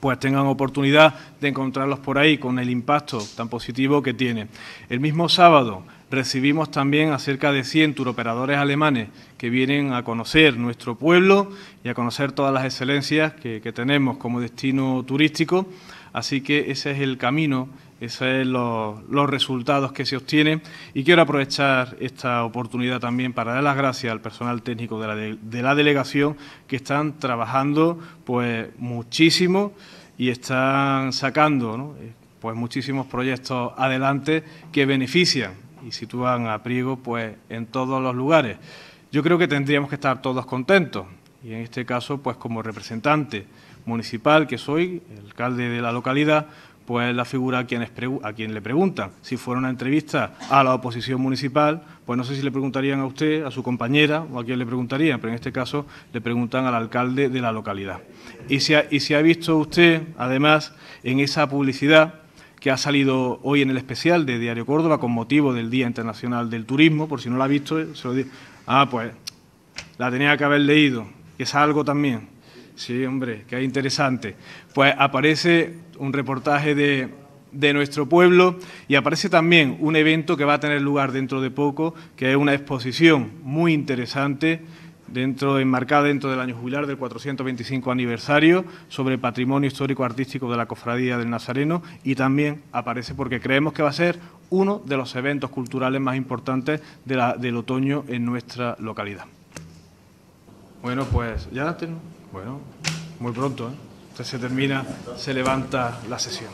pues tengan oportunidad de encontrarlos por ahí con el impacto tan positivo que tiene. El mismo sábado recibimos también a cerca de 100 turoperadores alemanes que vienen a conocer nuestro pueblo y a conocer todas las excelencias que, tenemos como destino turístico. Así que ese es el camino, esos son los, resultados que se obtienen. Y quiero aprovechar esta oportunidad también para dar las gracias al personal técnico de la, de la delegación que están trabajando pues muchísimo y están sacando pues muchísimos proyectos adelante que benefician y sitúan a Priego pues, en todos los lugares. Yo creo que tendríamos que estar todos contentos y en este caso, pues como representante municipal que soy, el alcalde de la localidad, pues la figura a, quienes a quien le preguntan. Si fuera una entrevista a la oposición municipal, pues no sé si le preguntarían a usted, a su compañera o a quién le preguntarían, pero en este caso le preguntan al alcalde de la localidad. Y si y si ha visto usted, además, en esa publicidad, que ha salido hoy en el especial de Diario Córdoba con motivo del Día Internacional del Turismo, por si no la ha visto, se lo digo. Ah, pues la tenía que haber leído, que es algo también. Sí, hombre, qué interesante. Pues aparece un reportaje de, de nuestro pueblo y aparece también un evento que va a tener lugar dentro de poco, que es una exposición muy interesante dentro, enmarcada dentro del año jubilar del 425 aniversario sobre patrimonio histórico artístico de la Cofradía del Nazareno y también aparece porque creemos que va a ser uno de los eventos culturales más importantes del otoño en nuestra localidad. Bueno, pues ya tenemos. Bueno, muy pronto, ¿eh? Entonces se termina, se levanta la sesión.